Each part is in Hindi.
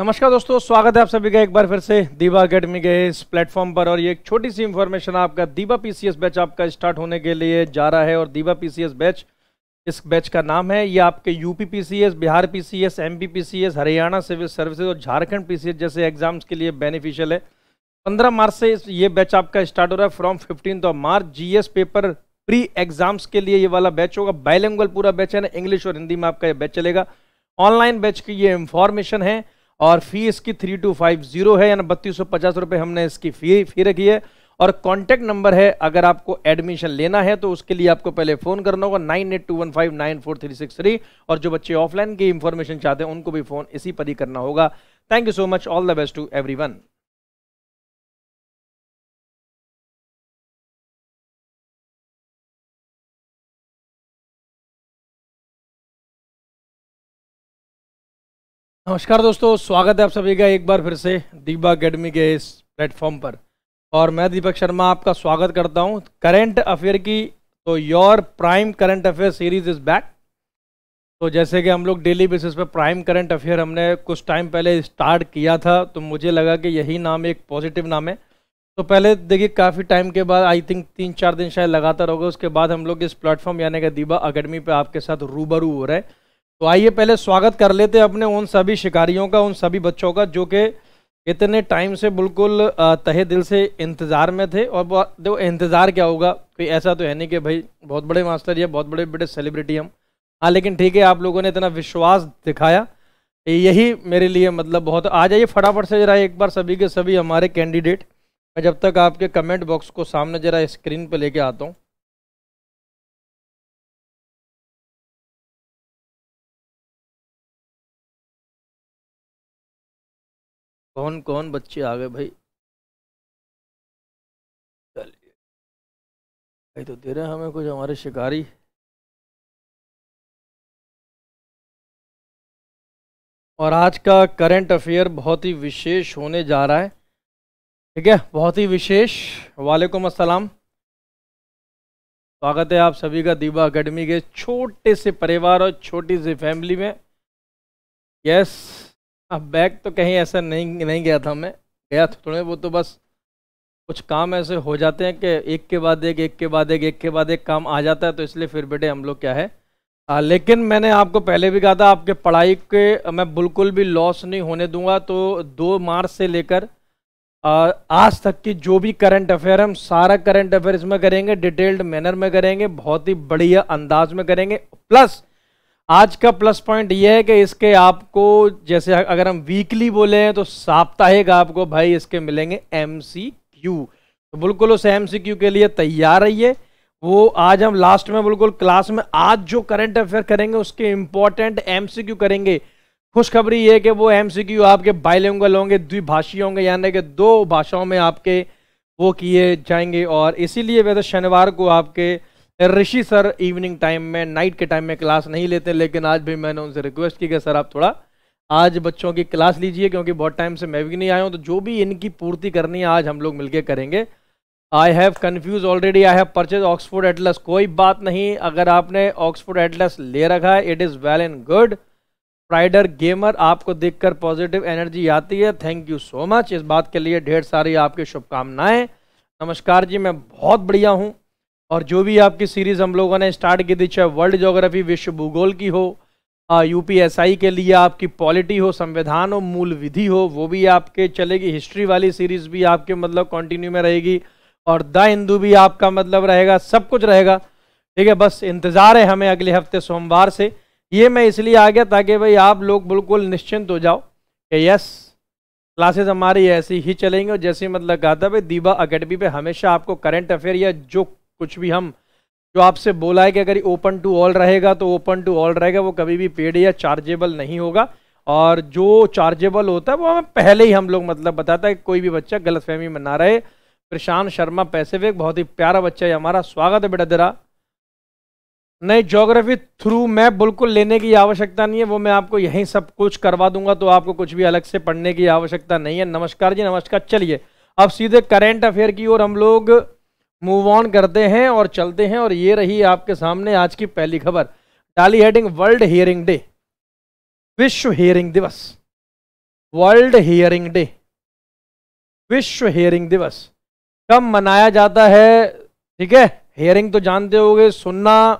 नमस्कार दोस्तों, स्वागत है आप सभी का एक बार फिर से दीवा अकेडमी के इस प्लेटफॉर्म पर और ये एक छोटी सी इन्फॉर्मेशन आपका दीवा पीसीएस बैच आपका स्टार्ट होने के लिए जा रहा है और दीवा पीसीएस बैच इस बैच का नाम है, ये आपके UP PCS Bihar PCS MP PCS Haryana civil services और झारखंड पीसीएस जैसे एग्ज़ाम्स के लिए बेनिफिशियल है। पंद्रह मार्च से ये बैच आपका स्टार्ट हो रहा है from fifteen of March. GS paper pre exams के लिए ये वाला बैच होगा। बायलिंगुअल पूरा बैच है ना इंग्लिश और हिंदी में आपका ये बैच चलेगा। ऑनलाइन बैच की ये इंफॉर्मेशन है। और फ़ी इसकी थ्री टू फाइव ज़ीरो है, यानी बत्तीस सौ पचास रुपये हमने इसकी फ़ी फ़ी रखी है। और कॉन्टैक्ट नंबर है, अगर आपको एडमिशन लेना है तो उसके लिए आपको पहले फ़ोन करना होगा nine eight two one five nine four three six three और जो बच्चे ऑफलाइन की इंफॉर्मेशन चाहते हैं, उनको भी फ़ोन इसी पर ही करना होगा। Thank you so much all the best to every नमस्कार दोस्तों, स्वागत है आप सभी का एक बार फिर से दीपा अकेडमी के इस प्लेटफॉर्म पर। और मैं दीपक शर्मा आपका स्वागत करता हूँ। करंट अफेयर की तो your prime current affair series is back तो जैसे कि हम लोग डेली बेसिस पे प्राइम करंट अफेयर हमने कुछ टाइम पहले स्टार्ट किया था तो मुझे लगा कि यही नाम एक पॉजिटिव नाम है। तो पहले देखिए, काफ़ी टाइम के बाद आई थिंक तीन चार दिन शायद लगातार होगा, उसके बाद हम लोग इस प्लेटफॉर्म यानी कि दीबा अकेडमी पर आपके साथ रूबरू हो रहे हैं। तो आइए पहले स्वागत कर लेते हैं अपने उन सभी शिकारियों का, उन सभी बच्चों का, जो कि इतने टाइम से बिल्कुल तहे दिल से इंतज़ार में थे। और देखो, इंतज़ार क्या होगा? कोई ऐसा तो है नहीं कि भाई, बहुत बड़े मास्टर या बहुत बड़े बड़े सेलिब्रिटी हम। हाँ लेकिन ठीक है, आप लोगों ने इतना विश्वास दिखाया यही मेरे लिए मतलब बहुत, आ जाइए फटाफट से जरा एक बार सभी के सभी हमारे कैंडिडेट मैं जब तक आपके कमेंट बॉक्स को सामने जरा स्क्रीन पर लेके आता हूँ। कौन कौन बच्चे आ गए भाई? चलिए। भाई तो दे रहे हैं हमें कुछ हमारे शिकारी। और आज का करंट अफेयर बहुत ही विशेष होने जा रहा है। ठीक है? बहुत ही विशेष। वालेकुम अस्सलाम। स्वागत है आप सभी का दीवा अकेडमी के छोटे से परिवार और छोटी सी फैमिली में। यस अब बैग तो कहीं ऐसा नहीं नहीं गया था मैं। गया था थोड़े वो तो बस कुछ काम ऐसे हो जाते हैं कि एक के बाद एक एक के बाद एक एक के बाद एक काम आ जाता है तो इसलिए फिर बेटे हम लोग क्या है? आ, लेकिन मैंने आपको पहले भी कहा था आपके पढ़ाई के मैं बिल्कुल भी लॉस नहीं होने दूँगा तो दो मार्च से लेकर आज तक की जो भी करंट अफेयर हम सारा करंट अफेयर इसमें करेंगे डिटेल्ड मैनर में करेंगे बहुत ही बढ़िया अंदाज में करेंगे। प्लस आज का प्लस पॉइंट ये है कि इसके आपको, जैसे अगर हम वीकली बोले हैं तो साप्ताहिक आपको भाई इसके मिलेंगे एम सी क्यू तो बिल्कुल उस एम सी क्यू के लिए तैयार रहिए। वो आज हम लास्ट में बिल्कुल क्लास में आज जो करंट अफेयर करेंगे, उसके इंपॉर्टेंट एम सी क्यू करेंगे। खुशखबरी ये कि वो एम सी क्यू आपके बाइलिंगुअल होंगे, द्विभाषी होंगे, यानी कि दो भाषाओं में आपके वो किए जाएँगे। और इसीलिए वैसे शनिवार को आपके ऋषि सर इवनिंग टाइम में नाइट के टाइम में क्लास नहीं लेते, लेकिन आज भी मैंने उनसे रिक्वेस्ट की कि सर आप थोड़ा आज बच्चों की क्लास लीजिए, क्योंकि बहुत टाइम से मैं भी नहीं आया हूँ तो जो भी इनकी पूर्ति करनी है, आज हम लोग मिलकर करेंगे। I have confuse already I have purchase Oxford atlas कोई बात नहीं, अगर आपने ऑक्सफोर्ड एटलस ले रखा है it is well and good prider gamer आपको देखकर पॉजिटिव एनर्जी आती है थैंक यू सो मच इस बात के लिए ढेर सारी आपकी शुभकामनाएँ। नमस्कार जी, मैं बहुत बढ़िया हूँ। और जो भी आपकी सीरीज़ हम लोगों ने स्टार्ट की थी, चाहे वर्ल्ड जोग्राफी विश्व भूगोल की हो यूपीएसआई के लिए आपकी पॉलिटी हो, संविधान हो, मूल विधि हो, वो भी आपके चलेगी। हिस्ट्री वाली सीरीज़ भी आपके मतलब कंटिन्यू में रहेगी और द हिंदू भी आपका मतलब रहेगा, सब कुछ रहेगा। ठीक है, बस इंतज़ार है हमें अगले हफ़्ते सोमवार से। ये मैं इसलिए आ गया ताकि भाई आप लोग बिल्कुल निश्चिंत हो जाओ कि यस क्लासेस हमारी ऐसी ही चलेंगी और जैसे मतलब कहा था भाई दीबा अकेडमी पे हमेशा आपको करंट अफेयर या जो कुछ भी हम जो आपसे बोला है कि अगर ओपन टू ऑल रहेगा तो ओपन टू ऑल रहेगा, वो कभी भी पेड या चार्जेबल नहीं होगा। और जो चार्जेबल होता है, वो हमें पहले ही हम लोग मतलब बताता है कोई भी बच्चा गलत फहमी में ना रहे प्रशांत शर्मा, पैसिफिक, बहुत ही प्यारा बच्चा है हमारा। स्वागत है बेटा तेरा। नहीं जोग्राफी थ्रू मैप बिल्कुल लेने की आवश्यकता नहीं है, वो मैं आपको यहीं सब कुछ करवा दूँगा तो आपको कुछ भी अलग से पढ़ने की आवश्यकता नहीं है। नमस्कार जी, नमस्कार। चलिए, अब सीधे करेंट अफेयर की ओर हम लोग मूव ऑन करते हैं और चलते हैं और ये रही आपके सामने आज की पहली खबर। डाली हेडिंग वर्ल्ड हियरिंग डे विश्व हियरिंग दिवस। वर्ल्ड हियरिंग डे विश्व हियरिंग दिवस कब मनाया जाता है? ठीक है? हियरिंग तो जानते होगे, सुनना।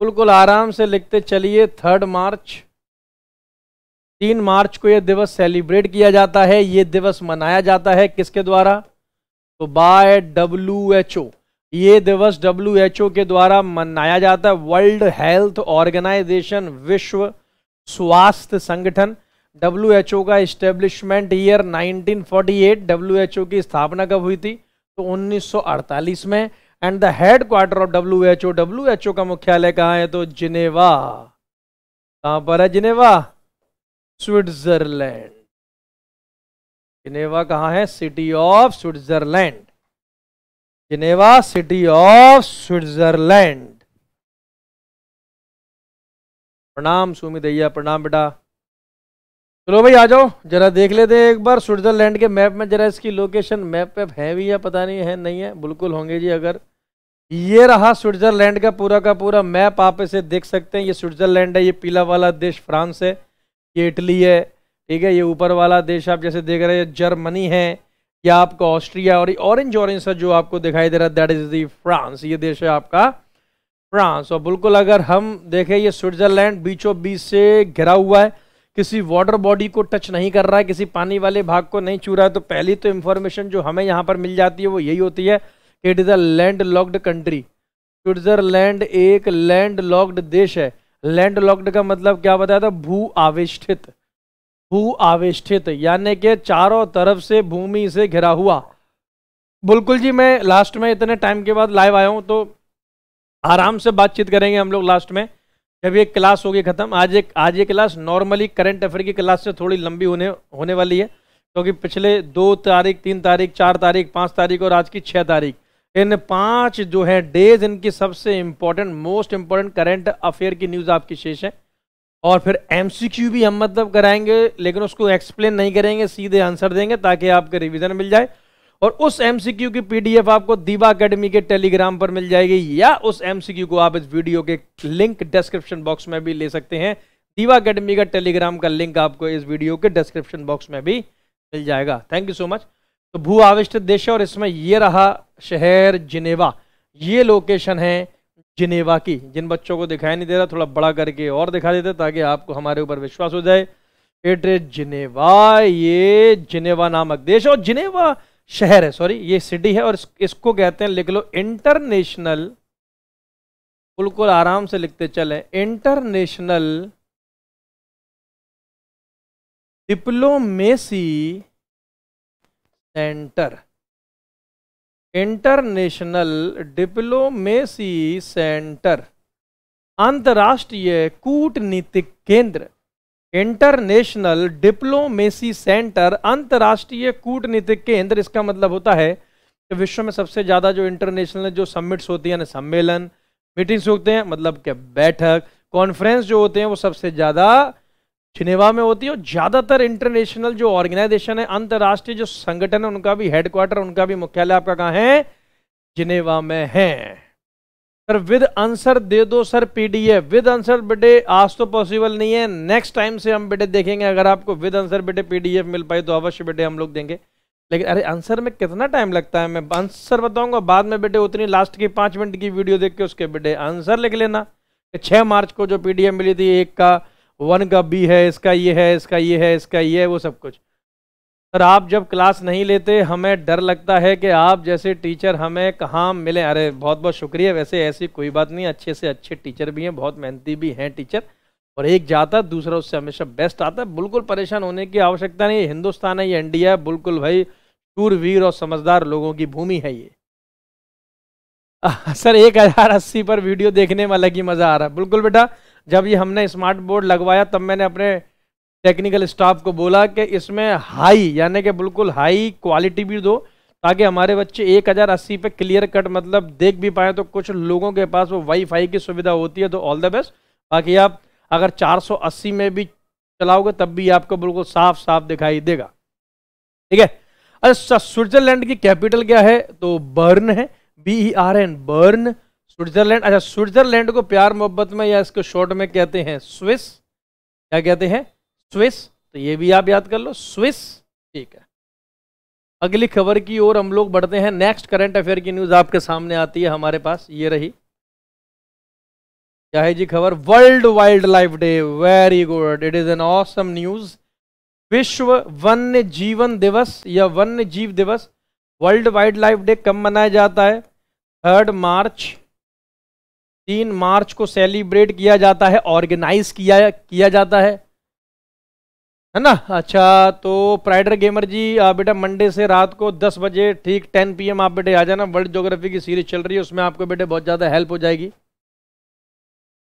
बिल्कुल आराम से लिखते चलिए, थर्ड मार्च। तीन मार्च को यह दिवस सेलिब्रेट किया जाता है, ये दिवस मनाया जाता है किसके द्वारा? तो बाय डब्ल्यू एच ओ ये दिवस डब्ल्यू एच ओ के द्वारा मनाया जाता है। वर्ल्ड हेल्थ ऑर्गेनाइजेशन विश्व स्वास्थ्य संगठन डब्ल्यू एच ओ का establishment year 1948 W H O की स्थापना कब हुई थी? तो 1948 में। And the headquarter of W H O W H O का मुख्यालय कहाँ है? तो जिनेवा। कहाँ पर है जिनेवा? स्विट्जरलैंड। जिनेवा कहाँ है? City of Switzerland Geneva city of Switzerland प्रणाम सुमित दैया, प्रणाम बेटा। चलो भाई, आ जाओ। जरा देख लेते हैं एक बार स्विट्जरलैंड के मैप में। जरा इसकी लोकेशन मैप पे है भी या पता नहीं है नहीं है, बिल्कुल होंगे जी अगर। ये रहा स्विट्जरलैंड का पूरा का पूरा मैप आप इसे देख सकते हैं। ये स्विट्जरलैंड है, ये पीला वाला देश फ्रांस है, ये इटली है ठीक है, ये ऊपर वाला देश आप जैसे देख रहे हैं, जर्मनी है, या आपका ऑस्ट्रिया और ऑरेंज ऑरेंज सा जो आपको दिखाई दे रहा है दैट इज़ दी फ्रांस ये देश है आपका फ्रांस और बिल्कुल अगर हम देखें, ये स्विट्जरलैंड बीचों बीच से घिरा हुआ है, किसी वाटर बॉडी को टच नहीं कर रहा है, किसी पानी वाले भाग को नहीं छू रहा है तो पहली तो इन्फॉर्मेशन जो हमें यहाँ पर मिल जाती है, वो यही होती है it is a land locked country Switzerland एक लैंड लॉक्ड देश है। लैंड लॉक्ड का मतलब क्या बताया था? भू आवेष्टित भू आवेष्टित यानी कि चारों तरफ़ से भूमि से घिरा हुआ। बिल्कुल जी, मैं लास्ट में इतने टाइम के बाद लाइव आया हूँ तो आराम से बातचीत करेंगे हम लोग लास्ट में। जब ये क्लास होगी खत्म, आज एक, आज ये क्लास नॉर्मली करंट अफेयर की क्लास से थोड़ी लंबी होने होने वाली है, क्योंकि पिछले दो तारीख, तीन तारीख, चार तारीख, पाँच तारीख और आज की छः तारीख। इन पाँच जो है डेज़ इनकी सबसे important most important current affair की न्यूज़ आपकी शेष है। और फिर एमसीक्यू भी हम मतलब कराएँगे, लेकिन उसको एक्सप्लेन नहीं करेंगे, सीधे आंसर देंगे ताकि आपके रिविजन मिल जाए। और उस एमसीक्यू की पीडीएफ आपको दीवा अकेडमी के टेलीग्राम पर मिल जाएगी, या उस एमसीक्यू को आप इस वीडियो के लिंक डिस्क्रिप्शन बॉक्स में भी ले सकते हैं। दीवा अकेडमी का टेलीग्राम का लिंक आपको इस वीडियो के डिस्क्रिप्शन बॉक्स में भी मिल जाएगा। थैंक यू सो मच तो भू आविष्ट देश और इसमें ये रहा शहर जिनेवा। ये लोकेशन है जिनेवा की, जिन बच्चों को दिखाई नहीं दे रहा, थोड़ा बड़ा करके और दिखा देते ताकि आपको हमारे ऊपर विश्वास हो जाए। इट इज़ जिनेवा ये जिनेवा नामक देश और जिनेवा शहर है सॉरी ये सिटी है और इसको कहते हैं, लिख लो इंटरनेशनल बिल्कुल आराम से लिखते चले international diplomacy centre international diplomacy centre अंतर्राष्ट्रीय कूटनीतिक केंद्र इंटरनेशनल डिप्लोमेसी सेंटर अंतर्राष्ट्रीय कूटनीतिक केंद्र, इसका मतलब होता है कि विश्व में सबसे ज़्यादा जो इंटरनेशनल जो समिट्स होती हैं सम्मेलन मीटिंग्स होते हैं मतलब कि बैठक कॉन्फ्रेंस जो होते हैं, वो सबसे ज़्यादा जिनेवा में होती है और ज़्यादातर इंटरनेशनल जो ऑर्गेनाइजेशन है, अंतर्राष्ट्रीय जो संगठन है, उनका भी हेडक्वार्टर उनका भी मुख्यालय आपका कहाँ है? जिनेवा में है। सर विद आंसर दे दो सर पीडीएफ विद आंसर बेटे, आज तो पॉसिबल नहीं है। नेक्स्ट टाइम से हम बेटे देखेंगे, अगर आपको विद आंसर बेटे पीडीएफ मिल पाए तो अवश्य बेटे हम लोग देंगे। लेकिन अरे आंसर में कितना टाइम लगता है? मैं आंसर बताऊँगा, बाद में बेटे उतनी लास्ट की पाँच मिनट की वीडियो देख के उसके बेटे आंसर लिख लेना। छह मार्च को जो पीडीएफ मिली थी, एक का वन का बी है, इसका ये है, इसका ये है, इसका ये है, वो सब कुछ। सर आप जब क्लास नहीं लेते, हमें डर लगता है कि आप जैसे टीचर हमें कहाँ मिले। अरे बहुत बहुत शुक्रिया। वैसे ऐसी कोई बात नहीं, अच्छे से अच्छे टीचर भी हैं, बहुत मेहनती भी हैं टीचर। और एक जाता है दूसरा उससे हमेशा बेस्ट आता। है बिल्कुल परेशान होने की आवश्यकता नहीं। हिंदुस्तान है, ये इंडिया है, बिल्कुल भाई, शूरवीर और समझदार लोगों की भूमि है ये। सर, एक हज़ार अस्सी पर वीडियो देखने में अलग ही मज़ा आ रहा है। बिल्कुल बेटा जब ये हमने स्मार्ट बोर्ड लगवाया, तब मैंने अपने टेक्निकल स्टाफ को बोला कि इसमें हाई यानी कि बिल्कुल हाई क्वालिटी भी दो, ताकि हमारे बच्चे एक हज़ार अस्सी पे क्लियर कट मतलब देख भी पाए तो कुछ लोगों के पास वो वाईफाई की सुविधा होती है तो ऑल द बेस्ट बाकी आप अगर 480 में भी चलाओगे, तब भी आपको बिल्कुल साफ़ साफ़ दिखाई देगा। ठीक है? अच्छा स्विट्जरलैंड की कैपिटल क्या है? तो बर्न है। B E R N Bern Switzerland अच्छा स्विट्जरलैंड को प्यार मोहब्बत में या इसको शॉर्ट में कहते हैं स्विस? क्या कहते हैं? स्विस? तो ये भी आप याद कर लो, स्विस। ठीक है। अगली खबर की ओर हम लोग बढ़ते हैं। नेक्स्ट करंट अफेयर की न्यूज़ आपके सामने आती है हमारे पास। ये रही। क्या है जी खबर? World wildlife day very good it is an awesome news विश्व वन्य जीवन दिवस या वन्य जीव दिवस वर्ल्ड वाइल्ड लाइफ डे कब मनाया जाता है? थर्ड मार्च तीन मार्च को सेलिब्रेट किया जाता है, ऑर्गेनाइज किया किया जाता है। है ना? अच्छा तो प्राइडर गेमर जी बेटा मंडे से रात को 10 बजे, ठीक 10 पीएम आप बेटे आ जाना। वर्ल्ड ज्योग्राफी की सीरीज़ चल रही है, उसमें आपको बेटे बहुत ज़्यादा हेल्प हो जाएगी।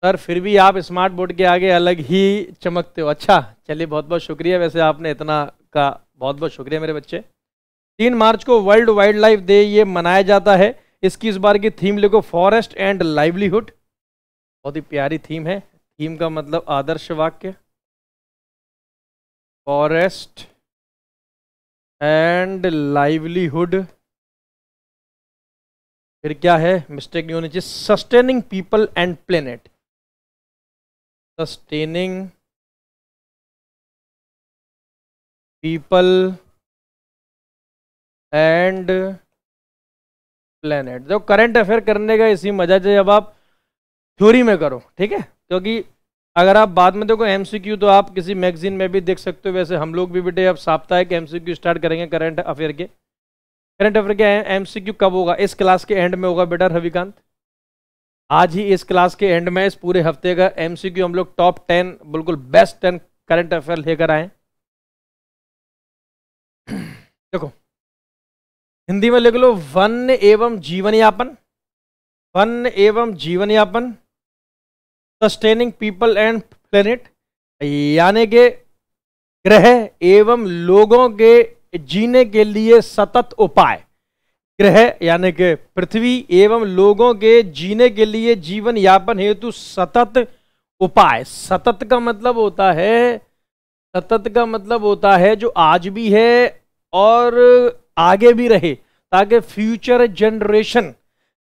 सर, फिर भी आप स्मार्ट बोर्ड के आगे अलग ही चमकते हो। अच्छा चलिए बहुत बहुत शुक्रिया वैसे आपने इतना का, बहुत बहुत शुक्रिया मेरे बच्चे। तीन मार्च को वर्ल्ड वाइल्ड लाइफ डे ये मनाया जाता है। इसकी इस बार की थीम लिखो फॉरेस्ट एंड लाइवलीहुड बहुत ही प्यारी थीम है। थीम का मतलब आदर्श वाक्य। फॉरेस्ट एंड लाइवलीहुड फिर क्या है? मिस्टेक नहीं होनी चाहिए। Sustaining people and planet sustaining people and planet जो करंट अफेयर करने का इसी मज़ा जब आप थ्योरी में करो, ठीक है? क्योंकि अगर आप बाद में देखो एमसीक्यू तो आप किसी मैगजीन में भी देख सकते हो, वैसे हम लोग भी बेटे अब साप्ताहिक एमसीक्यू स्टार्ट करेंगे करंट अफेयर के। करंट अफेयर के एमसीक्यू कब होगा? इस क्लास के एंड में होगा बेटा रविकांत। आज ही इस क्लास के एंड में, इस पूरे हफ़्ते का एमसीक्यू हम लोग टॉप टेन बिल्कुल बेस्ट टेन करंट अफेयर लेकर आए देखो हिंदी में लिख लो वन एवं जीवन यापन वन एवं जीवन यापन सस्टेनिंग पीपल एंड प्लेनेट यानी के ग्रह एवं लोगों के जीने के लिए सतत उपाय। ग्रह यानी के पृथ्वी एवं लोगों के जीने के लिए जीवन यापन हेतु सतत उपाय। सतत का मतलब होता है, सतत का मतलब होता है जो आज भी है और आगे भी रहे, ताकि फ्यूचर जनरेशन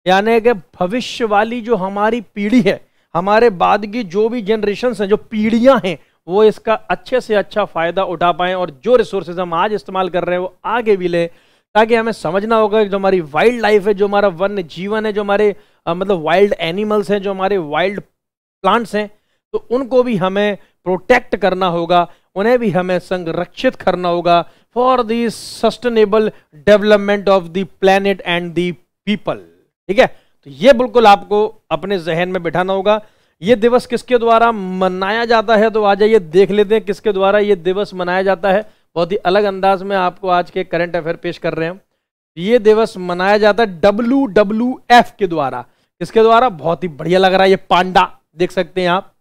यानी कि भविष्य वाली जो हमारी पीढ़ी है, हमारे बाद की जो भी जनरेशन हैं, जो पीढ़ियाँ हैं, वो इसका अच्छे से अच्छा फ़ायदा उठा पाएँ और जो रिसोर्सेज हम आज इस्तेमाल कर रहे हैं, वो आगे भी लें, ताकि हमें समझना होगा कि जो हमारी वाइल्ड लाइफ है, जो हमारा वन्य जीवन है, जो हमारे मतलब वाइल्ड एनिमल्स हैं, जो हमारे वाइल्ड प्लांट्स हैं तो उनको भी हमें प्रोटेक्ट करना होगा, उन्हें भी हमें संरक्षित करना होगा for the sustainable development of the planet and the people ठीक है? तो ये बिल्कुल आपको अपने जहन में बिठाना होगा। ये दिवस किसके द्वारा मनाया जाता है? तो आ जाइए देख लेते हैं किसके द्वारा ये दिवस मनाया जाता है। बहुत ही अलग अंदाज में आपको आज के करंट अफेयर पेश कर रहे हैं ये दिवस मनाया जाता है डब्ल्यू डब्ल्यू एफ़ के द्वारा। किसके द्वारा? बहुत ही बढ़िया लग रहा है। ये पांडा, देख सकते हैं आप।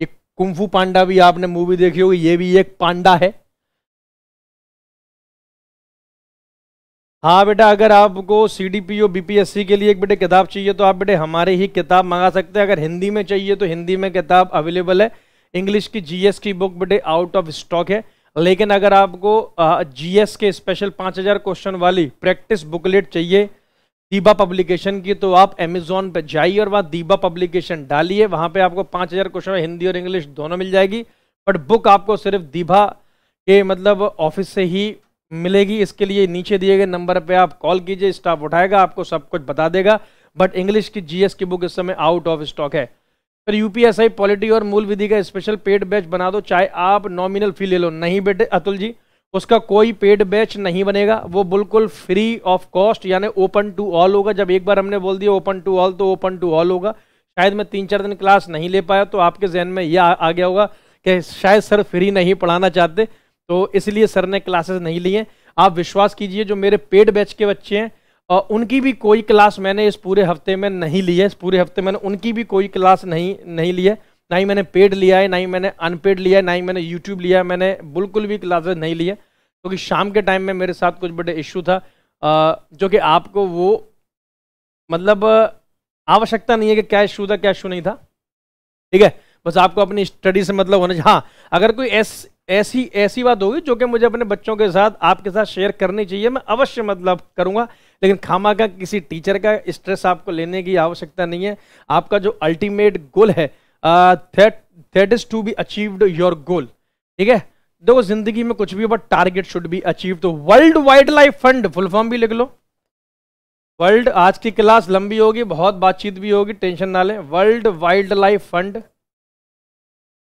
ये कुंफू पांडा भी आपने मूवी देखी होगी। ये भी एक पांडा है। हाँ बेटा, अगर आपको C D P O B P S C के लिए एक बेटे किताब चाहिए तो आप बेटे हमारे ही किताब मंगा सकते हैं। अगर हिंदी में चाहिए तो हिंदी में किताब अवेलेबल है। इंग्लिश की जीएस की बुक बेटे आउट ऑफ़ स्टॉक है। लेकिन अगर आपको जीएस के स्पेशल 5000 क्वेश्चन वाली प्रैक्टिस बुकलेट चाहिए दीबा पब्लिकेशन की तो आप अमेजोन पर जाइए और वहाँ दीबा पब्लिकेशन डालिए। वहाँ पे आपको 5000 क्वेश्चन हिंदी और इंग्लिश दोनों मिल जाएगी। बट बुक आपको सिर्फ़ दीबा के मतलब ऑफ़िस से ही मिलेगी। इसके लिए नीचे दिए गए नंबर पे आप कॉल कीजिए, स्टाफ उठाएगा, आपको सब कुछ बता देगा। बट इंग्लिश की जीएस की बुक इस समय आउट ऑफ़ स्टॉक है। फिर यूपीएसआई पॉलिटी और मूल विधि का स्पेशल पेड बैच बना दो। चाहे आप नॉमिनल फ़ी ले लो। नहीं बेटे, अतुल जी, उसका कोई पेड बैच नहीं बनेगा। वो बिल्कुल फ्री ऑफ़ कॉस्ट यानी ओपन टू ऑल होगा। जब एक बार हमने बोल दिया ओपन टू ऑल तो ओपन टू ऑल होगा। शायद मैं तीन चार दिन क्लास नहीं ले पाया तो आपके जहन में यह आ गया होगा कि शायद सर फ्री नहीं पढ़ाना चाहते। तो इसलिए सर ने क्लासेस नहीं लिए। आप विश्वास कीजिए, जो मेरे पेड बैच के बच्चे हैं और उनकी भी कोई क्लास मैंने इस पूरे हफ़्ते में नहीं ली है। इस पूरे हफ़्ते मैंने उनकी भी कोई क्लास नहीं नहीं ली है। ना ही मैंने पेड लिया है, ना ही मैंने अनपेड लिया है, ना ही मैंने यूट्यूब लिया है, मैंने बिल्कुल भी क्लासेस नहीं ली है क्योंकि तो शाम के टाइम में मेरे साथ कुछ बड़े इशू था जो कि आपको वो मतलब आवश्यकता नहीं है कि क्या इशू था, क्या इशू नहीं था। ठीक है? बस आपको अपनी स्टडी से मतलब होना चाहिए। हाँ अगर कोई एस ऐसी ऐसी बात होगी जो कि मुझे अपने बच्चों के साथ, आपके साथ शेयर करनी चाहिए। मैं अवश्य मतलब करूँगा, लेकिन खामा का किसी टीचर का स्ट्रेस आपको लेने की आवश्यकता नहीं है। आपका जो अल्टीमेट गोल है that is to be achieved your goal ठीक है? देखो, ज़िंदगी में कुछ भी but target should be achieve तो world wildlife fund full form भी लिख लो। वर्ल्ड आज की क्लास लंबी होगी, बहुत बातचीत भी होगी टेंशन ना लें। World wildlife fund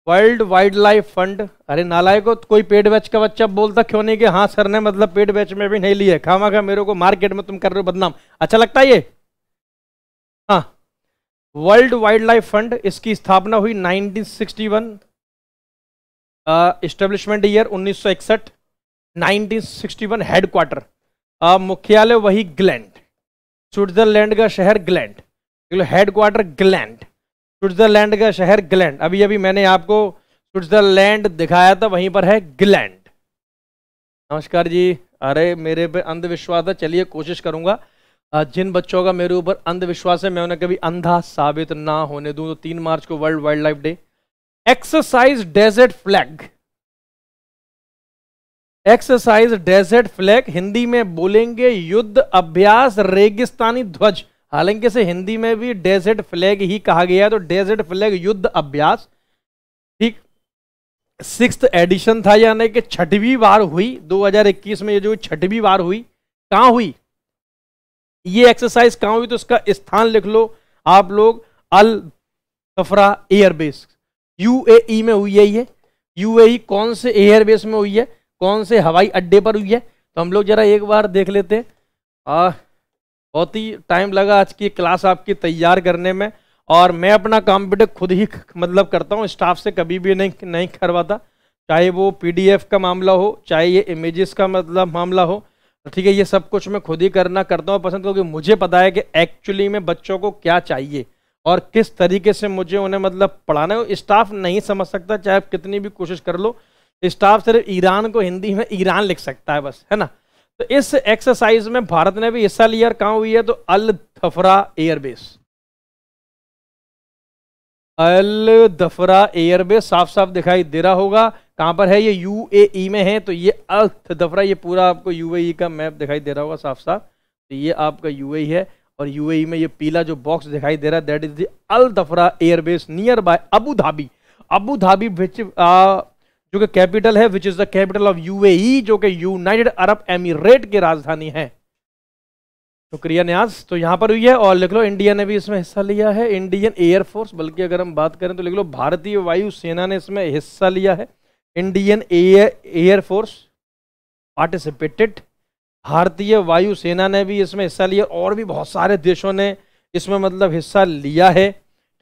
world wildlife fund. अरे नालाय को कोई पेड बैच का बच्चा बोलता क्यों नहीं कि हाँ सर ने मतलब पेड बैच में भी नहीं लिए खामा खा, मेरे को मार्केट में तुम कर रहे हो बदनाम। अच्छा लगता है ये? हाँ। वर्ल्ड वाइल्ड लाइफ फंड, इसकी स्थापना हुई 1961 इस्टेब्लिशमेंट ईयर 1961 1961 हेडक्वार्टर। मुख्यालय वही ग्लैंड, स्विट्जरलैंड का शहर ग्लैंड। Headquarter gland. स्विट्जरलैंड का शहर ग्लैंड। अभी अभी मैंने आपको स्विट्जरलैंड दिखाया था, वहीं पर है ग्लैंड। नमस्कार जी। अरे, मेरे पे अंधविश्वास है, चलिए कोशिश करूँगा। जिन बच्चों का मेरे ऊपर अंधविश्वास है, मैं उन्हें कभी अंधा साबित ना होने दूँ। तो तीन मार्च को world wildlife day. Exercise desert flag. Exercise desert flag, Hindi में बोलेंगे युद्ध अभ्यास, रेगिस्तानी ध्वज। हालाँकि से हिंदी में भी डेजर्ट फ्लैग ही कहा गया है तो डेजर्ट फ्लैग युद्ध अभ्यास, ठीक? सिक्स एडिशन था, यानी कि छठवीं बार हुई 2021 में ये जो छठवीं बार हुई, कहाँ हुई? ये एक्सरसाइज कहाँ हुई? तो उसका स्थान लिख लो, आप लोग, अल तफरा एयरबेस यूएई में हुई है ये। यूएई कौन से एयरबेस में हुई है? कौन से हवाई अड्डे पर हुई है? तो हम लोग जरा एक बार देख लेते हैं। बहुत ही टाइम लगा आज की क्लास आपकी तैयार करने में। और मैं अपना काम बेटे खुद ही मतलब करता हूँ स्टाफ से कभी भी नहीं नहीं करवाता। चाहे वो पीडीएफ का मामला हो, चाहे ये इमेजेस का मतलब मामला हो, ठीक है, ये सब कुछ मैं खुद ही करना करता हूँ। पसंद क्योंकि मुझे पता है कि एक्चुअली में बच्चों को क्या चाहिए और किस तरीके से मुझे उन्हें मतलब पढ़ाना है। स्टाफ नहीं समझ सकता, चाहे आप कितनी भी कोशिश कर लो स्टाफ सिर्फ़ ईरान को हिंदी में ईरान लिख सकता है बस, है ना? तो इस एक्सरसाइज में भारत ने भी हिस्सा लिया कहाँ हुई है? तो अल दफरा एयरबेस। अल दफरा एयरबेस साफ़ साफ़ दिखाई दे रहा होगा। कहाँ पर है? ये यूएई में है तो ये अल दफरा ये पूरा आपको यूएई का मैप दिखाई दे रहा होगा साफ़ साफ़ तो ये आपका यूएई है और यूएई में ये पीला जो बॉक्स दिखाई दे रहा है that is the Al Dhafra airbase near by Abu Dhabi. Abu Dhabi which जो कि कैपिटल है which is the capital of UAE जो कि यूनाइटेड अरब एमिरेट की राजधानी है। शुक्रिया न्याज तो यहाँ पर हुई है, और लिख लो इंडिया ने भी इसमें हिस्सा लिया है इंडियन एयरफोर्स बल्कि अगर हम बात करें तो लिख लो, भारतीय वायु सेना ने इसमें हिस्सा लिया है। इंडियन एयरफोर्स पार्टिसिपेटेड भारतीय वायुसेना ने भी इसमें हिस्सा लिया, और भी बहुत सारे देशों ने इसमें मतलब हिस्सा लिया है।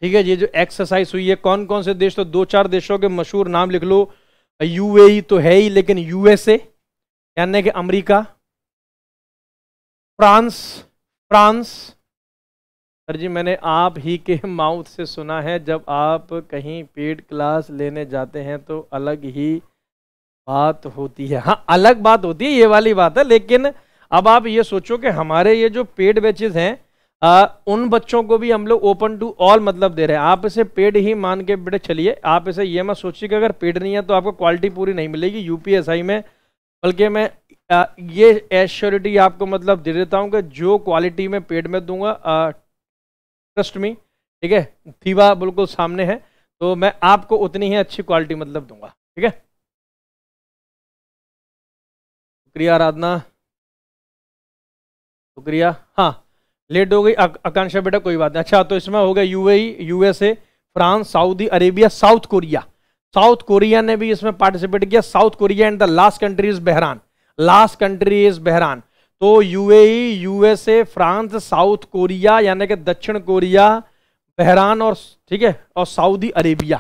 ठीक है, ये जो एक्सरसाइज हुई है कौन कौन से देश तो दो चार देशों के मशहूर नाम लिख लो यूएई तो है ही, लेकिन यूएसए यानी कि America, France France. Sir ji, मैंने आप ही के माउथ से सुना है, जब आप कहीं पेड क्लास लेने जाते हैं तो अलग ही बात होती है। हाँ अलग बात होती है, ये वाली बात है, लेकिन अब आप ये सोचो कि हमारे ये जो पेड बैचेज हैं आ, उन बच्चों को भी हम लोग ओपन टू ऑल मतलब दे रहे हैं। आप इसे पेड ही मान के बेटे चलिए। आप इसे ये मत सोचिए कि अगर पेड नहीं है तो आपको क्वालिटी पूरी नहीं मिलेगी। यूपीएसआई में बल्कि मैं आ, ये एश्योरिटी आपको मतलब दे देता हूँ कि जो क्वालिटी में पेड में दूँगा ट्रस्ट मी ठीक है? थीवा बिल्कुल सामने है तो मैं आपको उतनी ही अच्छी क्वालिटी मतलब दूँगा ठीक है? शुक्रिया आराधना। शुक्रिया। हाँ लेट हो गई। आकांक्षा बेटा, कोई बात नहीं। अच्छा तो इसमें हो गया UAE USA France Saudi Arabia South Korea South Korea ने भी इसमें पार्टिसिपेट किया। South Korea and the last country is Bahrain last country is Bahrain तो UAE USA France South Korea यानी कि दक्षिण कोरिया बहरान और ठीक है? और सऊदी अरेबिया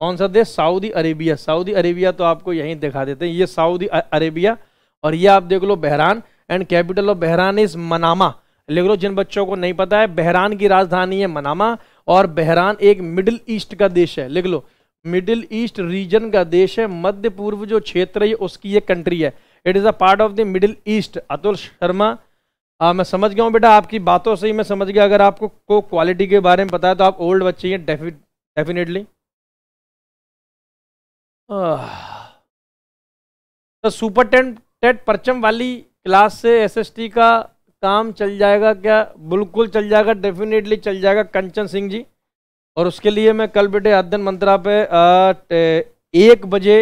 कौन सा देश? सऊदी अरेबिया सऊदी अरेबिया तो आपको यहीं दिखा देते हैं। ये सऊदी अरेबिया और ये आप देख लो Bahrain and capital of Bahrain is Manama लिख लो जिन बच्चों को नहीं पता है बहरान की राजधानी है मनामा और बहरान एक मिडिल ईस्ट का देश है। लिख लो मिडिल ईस्ट रीजन का देश है मध्य पूर्व जो क्षेत्र है उसकी एक कंट्री है। It is a part of the Middle East Atul Sharma आ, मैं समझ गया हूँ बेटा आपकी बातों से ही मैं समझ गया। अगर आपको को क्वालिटी के बारे में पता है तो आप ओल्ड बच्चे हैं डेफिनेटली तो सुपर टेन टेट परचम वाली क्लास से एसएसटी का काम चल जाएगा क्या? बिल्कुल चल जाएगा डेफिनेटली चल जाएगा, कंचन सिंह जी। और उसके लिए मैं कल बेटे अध्ययन मंत्रा पे एक बजे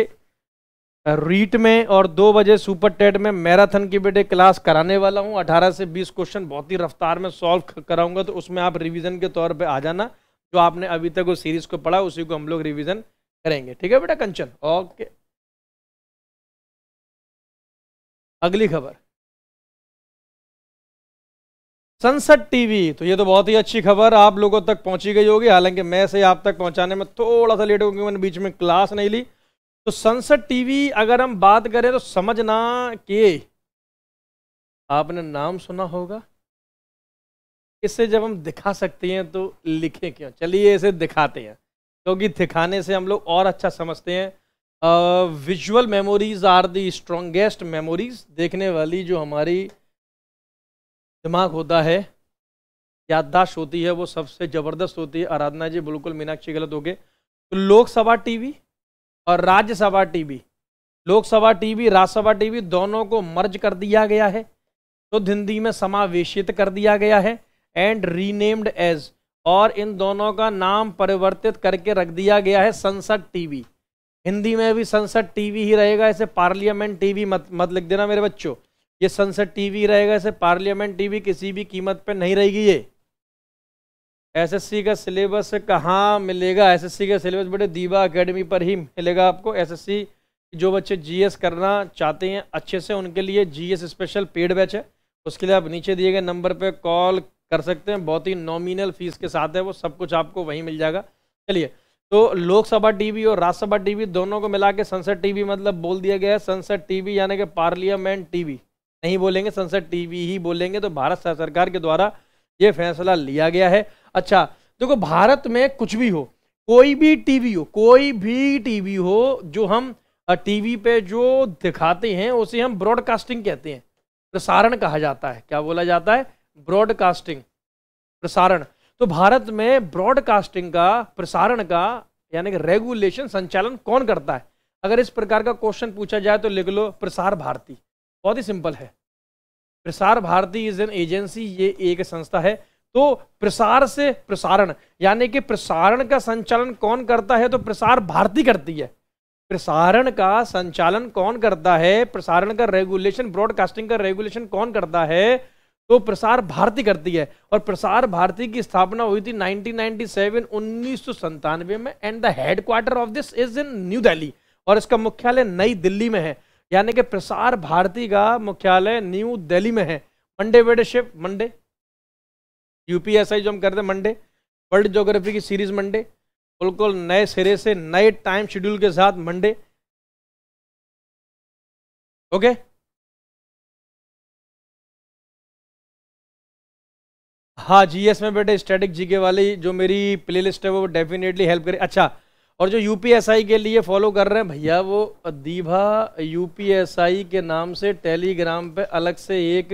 रीट में और दो बजे सुपर टेट में मैराथन की बेटे क्लास कराने वाला हूँ। 18 से 20 क्वेश्चन बहुत ही रफ्तार में सॉल्व कराऊँगा तो उसमें आप रिवीजन के तौर पे आ जाना। जो आपने अभी तक उस सीरीज़ को पढ़ा, उसी को हम लोग रिवीजन करेंगे। ठीक है बेटा कंचन? ओके। अगली खबर। संसद टीवी तो ये तो बहुत ही अच्छी खबर, आप लोगों तक पहुँची गई होगी। हालाँकि मैं से आप तक पहुँचाने में थोड़ा सा लेट हो क्योंकि मैंने बीच में क्लास नहीं ली। तो संसद टीवी अगर हम बात करें तो समझना कि, आपने नाम सुना होगा? इसे जब हम दिखा सकते हैं तो लिखें क्यों? चलिए इसे दिखाते हैं, क्योंकि तो दिखाने से हम लोग और अच्छा समझते हैं। Visual memories are the strongest memories देखने वाली जो हमारी दिमाग होता है, याददाश्त होती है, वो सबसे ज़बरदस्त होती है। आराधना जी, बिल्कुल मीनाक्षी गलत हो गए। तो लोकसभा टीवी और Rajya Sabha TV, Lok Sabha TV, Rajya Sabha TV दोनों को मर्ज कर दिया गया है। तो हिंदी में समावेशित कर दिया गया है एंड रीनेम्ड एज और इन दोनों का नाम परिवर्तित करके रख दिया गया है संसद टीवी। हिंदी में भी संसद टीवी ही रहेगा, इसे पार्लियामेंट टीवी मत मत लिख देना मेरे बच्चों। ये संसद टीवी रहेगा ऐसे पार्लियामेंट टीवी किसी भी कीमत पे नहीं रहेगी ये। एसएससी का सिलेबस कहाँ मिलेगा? एसएससी का सिलेबस बड़े दीवा एकेडमी पर ही मिलेगा आपको। एसएससी जो बच्चे जीएस करना चाहते हैं, अच्छे से उनके लिए जीएस स्पेशल पेड बैच है। उसके लिए आप नीचे दिए गए नंबर पर कॉल कर सकते हैं। बहुत ही नॉमिनल फ़ीस के साथ है, वो सब कुछ आपको वहीं मिल जाएगा। चलिए तो लोकसभा टीवी और राज्यसभा टीवी दोनों को मिला के संसद टीवी मतलब बोल दिया गया है। संसद टीवी यानी कि पार्लियामेंट टीवी नहीं बोलेंगे संसद टीवी ही बोलेंगे तो भारत सरकार के द्वारा ये फैसला लिया गया है। अच्छा देखो, भारत में कुछ भी हो, कोई भी टीवी हो, कोई भी टीवी हो, जो हम टीवी पे जो दिखाते हैं, उसे हम ब्रॉडकास्टिंग कहते हैं। प्रसारण कहा जाता है। क्या बोला जाता है? ब्रॉडकास्टिंग। प्रसारण। तो भारत में ब्रॉडकास्टिंग का, प्रसारण का, यानी कि रेगुलेशन, संचालन कौन करता है? अगर इस प्रकार का क्वेश्चन पूछा जाए तो लिख लो, प्रसार भारती। बहुत ही सिंपल है। Prasar Bharati is an agency, ये एक संस्था है। तो प्रसार से प्रसारण, यानी कि प्रसारण का संचालन कौन करता है? तो प्रसार भारती करती है। प्रसारण का संचालन कौन करता है? प्रसारण का रेगुलेशन ब्रॉडकास्टिंग का रेगुलेशन कौन करता है? तो प्रसार भारती करती है। और प्रसार भारती की स्थापना हुई थी 1997 उन्नीस में and the headquarter of this is in New Delhi और इसका मुख्यालय नई दिल्ली में है। यानी कि प्रसार भारती का मुख्यालय न्यू दिल्ली में है। मंडे वेडे शिप मंडे यूपीएसआई जो हम करते हैं मंडे वर्ल्ड ज्योग्राफी की सीरीज़ मंडे बिल्कुल नए सिरे से नए टाइम शेड्यूल के साथ मंडे ओके हाँ जीएस में बेटे स्टैटिक जीके वाली जो मेरी प्लेलिस्ट है, वो डेफिनेटली हेल्प करे। अच्छा और जो यूपीएसआई के लिए फॉलो कर रहे हैं, भैया, वो दीभा यूपीएसआई के नाम से टेलीग्राम पे अलग से एक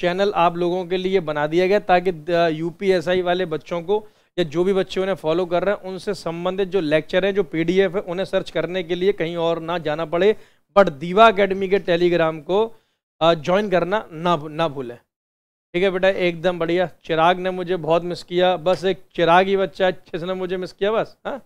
चैनल आप लोगों के लिए बना दिया गया, ताकि यूपीएसआई वाले बच्चों को या जो भी बच्चे उन्हें फॉलो कर रहे हैं, उनसे संबंधित जो लेक्चर है, जो पीडीएफ है, उन्हें सर्च करने के लिए कहीं और ना जाना पड़े। बट दीवा अकेडमी के टेलीग्राम को ज्वाइन करना ना ना भूलें। ठीक है बेटा, एकदम बढ़िया। चिराग ने मुझे बहुत मिस किया। बस एक चिराग ही बच्चा जिसने मुझे मिस किया, बस हाँ?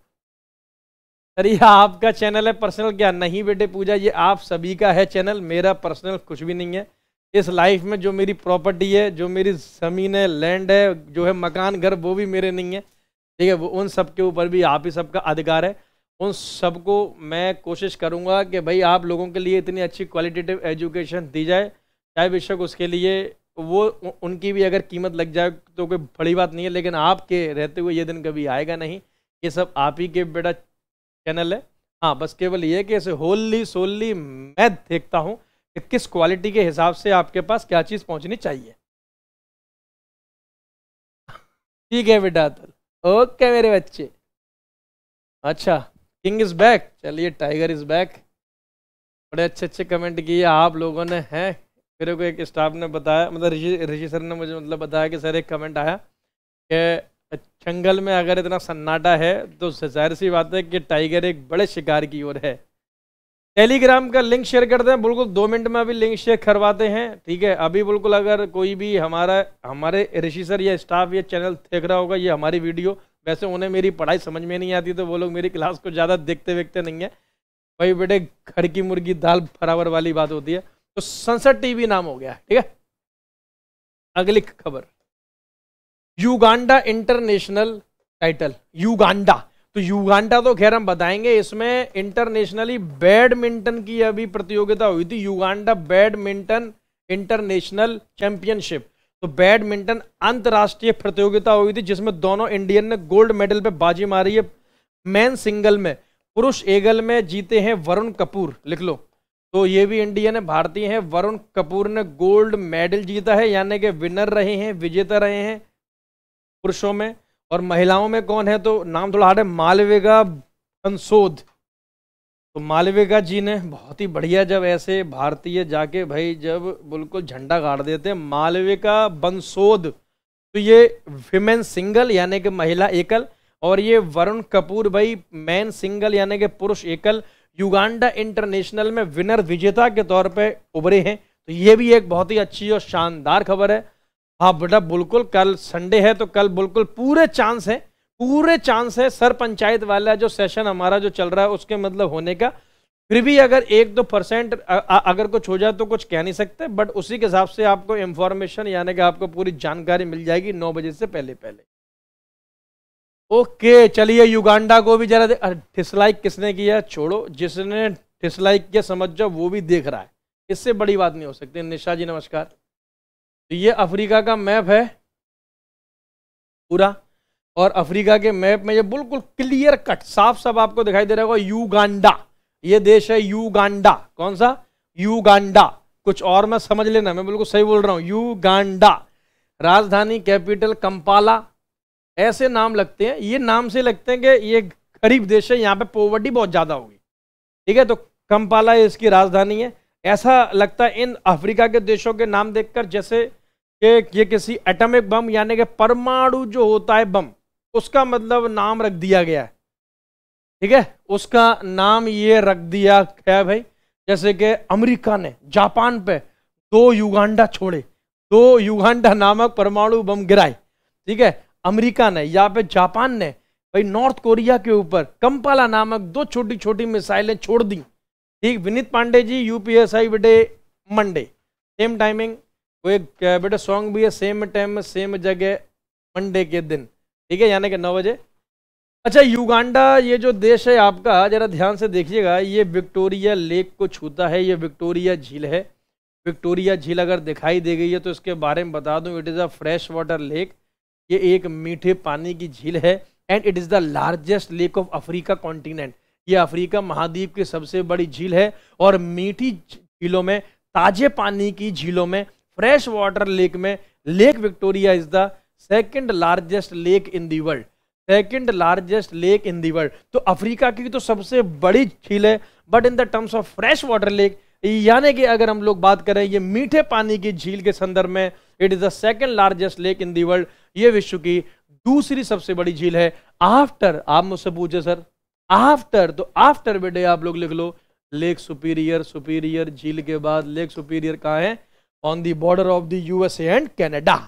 अरे आपका चैनल है पर्सनल क्या? नहीं बेटे पूजा, ये आप सभी का है चैनल, मेरा पर्सनल कुछ भी नहीं है। इस लाइफ में जो मेरी प्रॉपर्टी है, जो मेरी ज़मीन है लैंड है, जो है मकान, घर, वो भी मेरे नहीं है। ठीक है, वो उन सब के ऊपर भी आप ही सबका अधिकार है। उन सबको मैं कोशिश करूँगा कि भाई आप लोगों के लिए इतनी अच्छी क्वालिटेटिव एजुकेशन दी जाए। चाहे बेशक उसके लिए वो उनकी भी अगर कीमत लग जाए तो कोई बड़ी बात नहीं है, लेकिन आपके रहते हुए ये दिन कभी आएगा नहीं। ये सब आप ही के बेटा चैनल है। हाँ बस केवल ये कि इसे होली सोली मैं देखता हूँ कि किस क्वालिटी के हिसाब से आपके पास क्या चीज़ पहुँचनी चाहिए। ठीक है बेटा ओके मेरे बच्चे। अच्छा किंग इज़ बैक चलिए टाइगर इज़ बैक बड़े अच्छे अच्छे कमेंट किए आप लोगों ने, हैं? मेरे को एक स्टाफ ने बताया मतलब ऋषि ऋषि सर ने मुझे मतलब बताया कि सर, एक कमेंट आया कि जंगल में अगर इतना सन्नाटा है तो ज़ाहिर सी बात है कि टाइगर एक बड़े शिकार की ओर है। टेलीग्राम का लिंक शेयर करते हैं, बिल्कुल दो मिनट में अभी लिंक शेयर करवाते हैं, ठीक है? अभी बिल्कुल अगर कोई भी हमारा, हमारे ऋषि सर या स्टाफ या चैनल देख रहा होगा, ये हमारी वीडियो, वैसे उन्हें मेरी पढ़ाई समझ में नहीं आती तो वो लोग मेरी क्लास को ज़्यादा देखते वेखते नहीं है। भाई बेटे, घर की मुर्गी, दाल बराबर वाली बात होती है तो संसद टीवी नाम हो गया, ठीक है? अगली खबर। युगांडा इंटरनेशनल टाइटल युगांडा तो युगांडा तो खैर हम बताएँगे, इसमें इंटरनेशनली बैडमिंटन की अभी प्रतियोगिता हुई थी। युगांडा बैडमिंटन इंटरनेशनल चैंपियनशिप तो बैडमिंटन अंतरराष्ट्रीय प्रतियोगिता हुई थी, जिसमें दोनों इंडियन ने गोल्ड मेडल पे बाजी मारी है। मैन सिंगल में, पुरुष एगल में जीते हैं वरुण कपूर, लिख लो। तो ये भी इंडियन है, भारतीय हैं। वरुण कपूर ने गोल्ड मेडल जीता है, यानी कि विनर रहे हैं, विजेता रहे हैं। पुरुषों में और महिलाओं में कौन है तो नाम थोड़ा हार्ड है मालविका बंसोद तो मालविका जी ने बहुत ही बढ़िया जब ऐसे भारतीय जाके भाई जब बिल्कुल झंडा गाड़ देते हैं मालविका बंसोद तो ये विमेन सिंगल यानी कि महिला एकल और ये वरुण कपूर भाई मैन सिंगल यानी कि पुरुष एकल, युगांडा इंटरनेशनल में विनर विजेता के तौर पे उभरे हैं। तो ये भी एक बहुत ही अच्छी और शानदार खबर है। हाँ बेटा, बिल्कुल कल संडे है तो कल बिल्कुल पूरे चांस है, पूरे चांस है सर पंचायत वाला जो सेशन हमारा जो चल रहा है, उसके मतलब होने का। फिर भी अगर एक दो परसेंट अगर कुछ हो जाए तो कुछ कह नहीं सकते बट उसी के हिसाब से आपको इंफॉर्मेशन यानी कि आपको पूरी जानकारी मिल जाएगी नौ बजे से पहले पहले। ओके, चलिए युगांडा को भी जरा डिसलाइक किसने किया? छोड़ो, जिसने डिसलाइक किया, समझ जाओ, वो भी देख रहा है। इससे बड़ी बात नहीं हो सकती। निशा जी, नमस्कार। तो ये अफ्रीका का मैप है पूरा। और अफ्रीका के मैप में ये बिल्कुल क्लियर कट, साफ़ साफ़ आपको दिखाई दे रहा होगा, युगांडा। ये देश है युगांडा। कौन सा? युगांडा। कुछ और मैं समझ लेना, मैं बिल्कुल सही बोल रहा हूँ, युगांडा। राजधानी कैपिटल कंपाला, ऐसे नाम लगते हैं। ये नाम से लगते हैं कि ये गरीब देश है, यहाँ पे पॉवर्टी बहुत ज़्यादा होगी। ठीक है तो कंपाला इसकी राजधानी है। ऐसा लगता है इन अफ्रीका के देशों के नाम देखकर जैसे कि ये किसी एटॉमिक बम यानी कि परमाणु जो होता है बम, उसका मतलब नाम रख दिया गया है। ठीक है? उसका नाम ये रख दिया गया भाई, जैसे कि अमेरिका ने जापान पे दो युगांडा छोड़े, दो युगांडा नामक परमाणु बम गिराए। ठीक है? अमेरिका ने, या पे जापान ने, भाई नॉर्थ कोरिया के ऊपर कंपाला नामक दो छोटी छोटी मिसाइलें छोड़ दी। ठीक विनीत पांडे जी यूपीएसआई बेटे मंडे सेम टाइमिंग वो एक बेटा सॉन्ग भी है सेम टाइम सेम जगह मंडे के दिन ठीक है यानी कि नौ बजे अच्छा युगांडा ये जो देश है आपका जरा ध्यान से देखिएगा ये विक्टोरिया लेक को छूता है ये विक्टोरिया झील है विक्टोरिया झील अगर दिखाई दे गई है तो इसके बारे में बता दूँ it is a fresh water lake ये एक मीठे पानी की झील है and it is the largest lake of Africa continent ये अफ्रीका महाद्वीप की सबसे बड़ी झील है और मीठी झीलों में, ताजे पानी की झीलों में फ्रेश वाटर लेक में lake Victoria is the second largest lake in the world second largest lake in the world तो अफ्रीका की तो सबसे बड़ी झील है but in the terms of fresh water lake यानी कि अगर हम लोग बात करें ये मीठे पानी की झील के संदर्भ में it is the second largest lake in the world ये विश्व की दूसरी सबसे बड़ी झील है। आफ्टर आप मुझसे पूछे सर आफ्टर तो आफ्टर बेटे आप लोग लिख लो लेक सुपीरियर सुपीरियर झील के बाद लेक सुपीरियर कहा है? On the border of the USA and Canada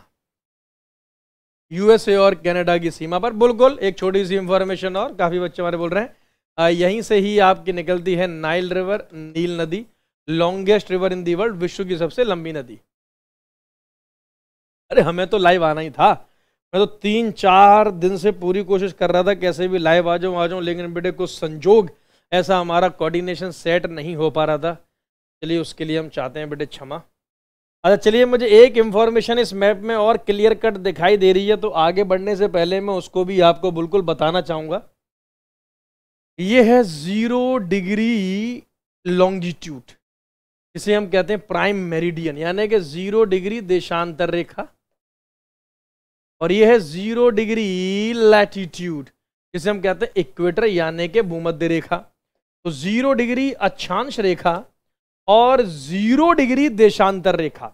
USA और कनाडा की सीमा पर, बिल्कुल एक छोटी सी इंफॉर्मेशन और काफ़ी बच्चे हमारे बोल रहे हैं। यहीं से ही आपकी निकलती है नाइल रिवर नील नदी longest river in the world विश्व की सबसे लंबी नदी। अरे हमें तो लाइव आना ही था। मैं तो तीन चार दिन से पूरी कोशिश कर रहा था कैसे भी लाइव आ जाऊँ आ जाऊँ, लेकिन बेटे कुछ संजोग ऐसा हमारा कोऑर्डिनेशन सेट नहीं हो पा रहा था। चलिए उसके लिए हम चाहते हैं बेटे क्षमा। अच्छा चलिए मुझे एक इन्फॉर्मेशन इस मैप में और क्लियर कट दिखाई दे रही है तो आगे बढ़ने से पहले मैं उसको भी आपको बिल्कुल बताना चाहूँगा। ये है ज़ीरो डिग्री लॉन्गिट्यूड इसे हम कहते हैं प्राइम मेरिडियन यानी कि ज़ीरो डिग्री देशांतर रेखा। और ये है ज़ीरो डिग्री लैटिट्यूड जिसे हम कहते हैं इक्वेटर यानी के भूमध्य रेखा। तो ज़ीरो डिग्री अक्षांश रेखा और ज़ीरो डिग्री देशांतर रेखा।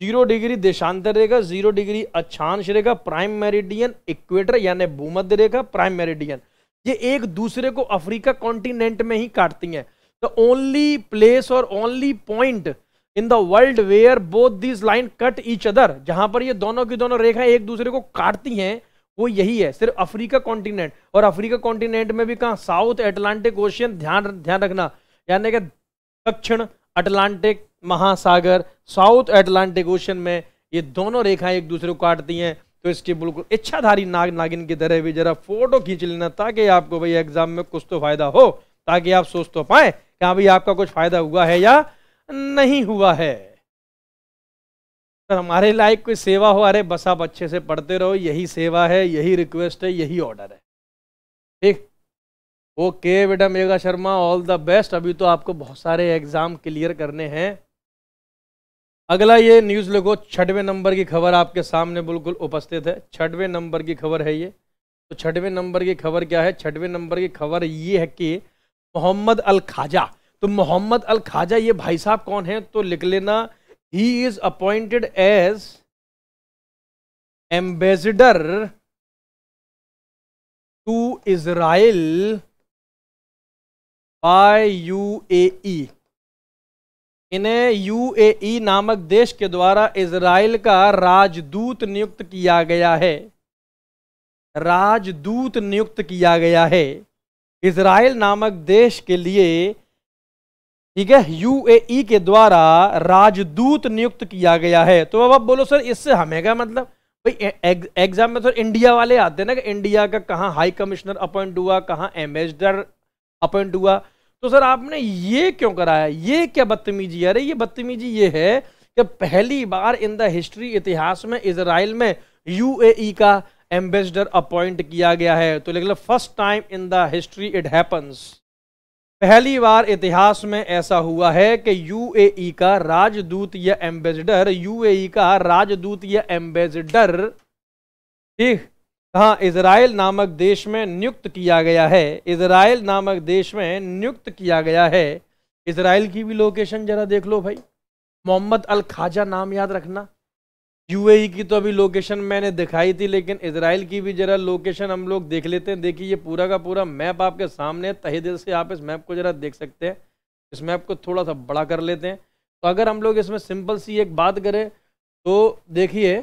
ज़ीरो डिग्री देशांतर रेखा ज़ीरो डिग्री अक्षांश रेखा प्राइम मेरिडियन इक्वेटर यानी भूमध्य रेखा प्राइम मेरिडियन ये एक दूसरे को अफ्रीका कॉन्टिनेंट में ही काटती हैं। द ओनली प्लेस और only point in the world where both this line cut each other जहाँ पर ये दोनों की दोनों रेखाएँ एक दूसरे को काटती हैं, वो यही है, सिर्फ़ अफ्रीका कॉन्टिनेंट और अफ्रीका कॉन्टिनेंट में भी कहा? साउथ एटलांटिक ओशियन ध्यान ध्यान रखना। यानी कि दक्षिण अटलांटिक महासागर साउथ अटलांटिक ओशियन में ये दोनों रेखाएँ एक दूसरे को काटती हैं। तो इसकी बिल्कुल इच्छाधारी नाग, नागिन की तरह भी जरा फ़ोटो खींच लेना ताकि आपको भाई एग्ज़ाम में कुछ तो फ़ायदा हो, ताकि आप सोच तो पाए कि हाँ भाई आपका कुछ फ़ायदा हुआ है या नहीं हुआ है। सर हमारे लायक कोई सेवा हो, अरे बस आप अच्छे से पढ़ते रहो, यही सेवा है, यही रिक्वेस्ट है, यही ऑर्डर है। ठीक? ओके बेटा Megha Sharma all the best अभी तो आपको बहुत सारे एग्ज़ाम क्लियर करने हैं। अगला ये न्यूज़ लिखो, छठवें नंबर की खबर आपके सामने बिल्कुल उपस्थित है। छठवें नंबर की खबर है ये। तो छठवें नंबर की खबर क्या है? छठवें नंबर की खबर ये है कि मोहम्मद अल खाजा तो मोहम्मद अल खाजा ये भाई साहब कौन है तो लिख लेना he is appointed as ambassador to Israel by UAE इन्हें यूएई नामक देश के द्वारा इज़राइल का राजदूत नियुक्त किया गया है। राजदूत नियुक्त किया गया है। इज़राइल नामक देश के लिए ठीक है? यूएई के द्वारा राजदूत नियुक्त किया गया है। तो अब आप बोलो, सर, इससे हमें क्या मतलब? भाई एग्ज़ाम में तो इंडिया वाले आते हैं ना कि इंडिया का कहाँ हाई कमिश्नर अपॉइंट हुआ, कहाँ एम्बेसडर अपॉइंट हुआ। तो सर, आपने ये क्यों कराया? ये क्या बदतमीजी? अरे, ये बदतमीजी ये है कि पहली बार इन द हिस्ट्री इतिहास में इसराइल में यूएई का एम्बेसडर अपॉइंट किया गया है। तो लिख लो first time in the history it happens. पहली बार इतिहास में ऐसा हुआ है कि यूएई का राजदूत या एम्बेसडर यूएई का राजदूत या एम्बेसडर ठीक, कहा इसराइल नामक देश में नियुक्त किया गया है। इसराइल नामक देश में नियुक्त किया गया है। इसराइल की भी लोकेशन जरा देख लो भाई। मोहम्मद अल खाजा नाम याद रखना। यूएई की तो अभी लोकेशन मैंने दिखाई थी, लेकिन इसराइल की भी जरा लोकेशन हम लोग देख लेते हैं। देखिए, ये पूरा का पूरा मैप आपके सामने तहे दिल से आप इस मैप को जरा देख सकते हैं। इस मैप को थोड़ा सा बड़ा कर लेते हैं। तो अगर हम लोग इसमें सिंपल सी एक बात करें तो देखिए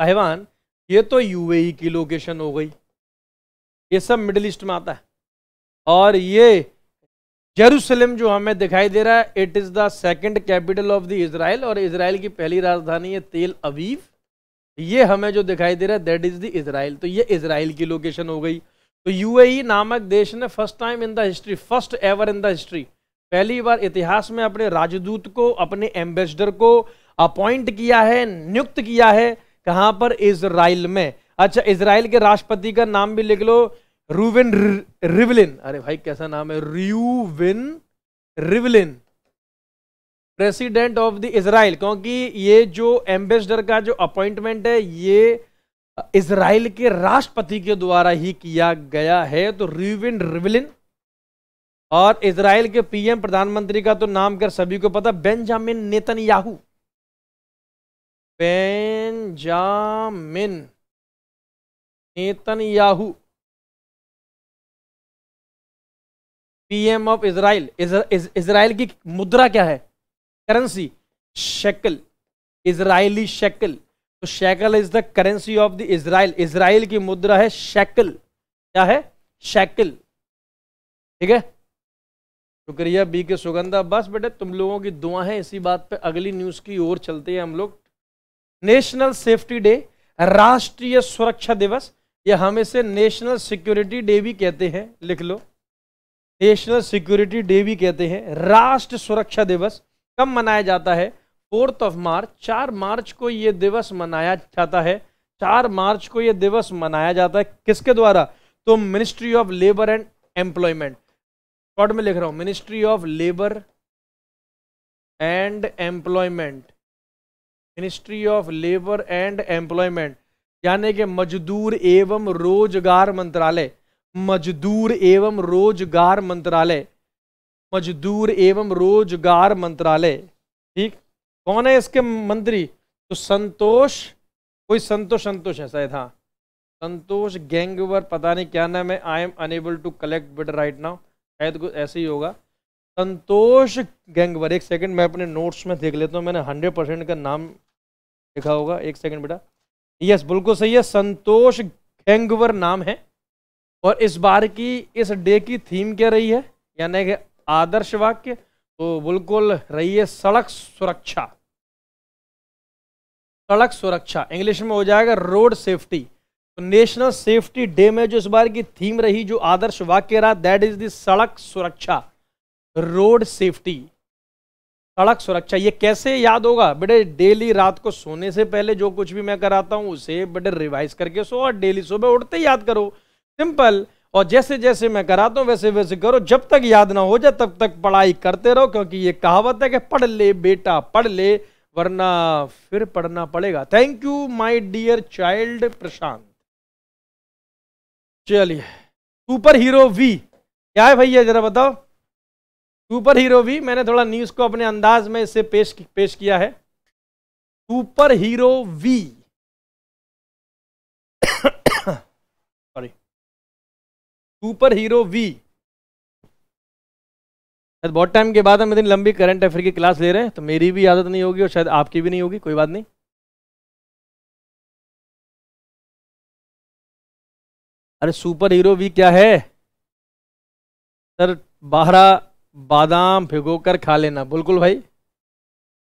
ताइवान ये तो यूएई की लोकेशन हो गई। ये सब मिडिल ईस्ट में आता है। और ये जेरूसलम जो हमें दिखाई दे रहा है it is the second capital of the Israel और इसराइल की पहली राजधानी है तेल अवीव। ये हमें जो दिखाई दे रहा है दैट इज़ द इसराइल तो ये इसराइल की लोकेशन हो गई। तो यूएई नामक देश ने first time in the history first ever in the history पहली बार इतिहास में अपने राजदूत को, अपने एम्बेसडर को अपॉइंट किया है, नियुक्त किया है, कहाँ पर? इसराइल में। अच्छा इसराइल के राष्ट्रपति का नाम भी लिख लो। रूविन रिवलिन अरे भाई, कैसा नाम है? Reuven Rivlin president of the Israel क्योंकि ये जो एम्बेसडर का जो अपॉइंटमेंट है, ये इसराइल के राष्ट्रपति के द्वारा ही किया गया है। तो रिविन रिवलिन और इसराइल के पीएम प्रधानमंत्री का तो नाम कर सभी को पता Benjamin Netanyahu Benjamin Netanyahu PM of Israel Israel की मुद्रा क्या है? करेंसी शेकल इजरायली शेकल तो shekel is the currency of the Israel Israel की मुद्रा है शेकल क्या है? शेकल ठीक है? शुक्रिया बी के सुगंधा. बस बेटे, तुम लोगों की दुआ है इसी बात पे अगली न्यूज़ की ओर चलते हैं हम लोग. नेशनल सेफ्टी डे राष्ट्रीय सुरक्षा दिवस. या हम इसे नेशनल सिक्योरिटी डे भी कहते हैं. लिख लो. नेशनल सिक्योरिटी डे भी कहते हैं। राष्ट्र सुरक्षा दिवस कब मनाया जाता है? Fourth of March. चार मार्च को यह दिवस मनाया जाता है। चार मार्च को यह दिवस मनाया जाता है किसके द्वारा? तो ministry of labour and employment short में लिख रहा हूँ। Ministry of labour and employment ministry of labour and employment यानी कि मजदूर एवं रोज़गार मंत्रालय। मजदूर एवं रोज़गार मंत्रालय। मजदूर एवं रोज़गार मंत्रालय। ठीक? कौन है इसके मंत्री? तो संतोष, कोई संतोष संतोष है शायद हाँ। संतोष गैंगवर, पता नहीं क्या नाम है। I am unable to collect bit right now शायद कुछ ऐसे ही होगा। संतोष गैंगवर, एक सेकंड मैं अपने नोट्स में देख लेता हूँ। मैंने हंड्रेड परसेंट का नाम लिखा होगा। एक सेकंड बेटा। यस बिल्कुल सही है। संतोष गैंगवर नाम है। और इस बार की, इस डे की थीम क्या रही है? यानी कि आदर्श वाक्य तो बिल्कुल रही है सड़क सुरक्षा। सड़क सुरक्षा, इंग्लिश में हो जाएगा रोड सेफ्टी तो नेशनल सेफ्टी डे में जो इस बार की थीम रही, जो आदर्श वाक्य रहा दैट इज़ द सड़क सुरक्षा रोड सेफ्टी सड़क सुरक्षा, ये कैसे याद होगा? बेटे डेली रात को सोने से पहले जो कुछ भी मैं कराता हूँ, उसे बेटे रिवाइज करके सो और डेली सुबह उठते याद करो। सिंपल। और जैसे जैसे मैं कराता हूँ वैसे वैसे करो। जब तक याद ना हो जाए, तब तक पढ़ाई करते रहो, क्योंकि ये कहावत है कि पढ़ ले बेटा, पढ़ ले, वरना फिर पढ़ना पड़ेगा। Thank you my dear child Prashant चलिए सुपर हीरो वी क्या है भैया, जरा बताओ? सुपर हीरो वी मैंने थोड़ा न्यूज़ को अपने अंदाज में इससे पेश पेश किया है। Super hero V sorry super hero V शायद बहुत टाइम के बाद हम इतनी लंबी करंट अफेयर की क्लास ले रहे हैं तो मेरी भी आदत नहीं होगी और शायद आपकी भी नहीं होगी, कोई बात नहीं। अरे सुपर हीरो भी क्या है? सर बारह बादाम भिगोकर खा लेना, बिल्कुल भाई।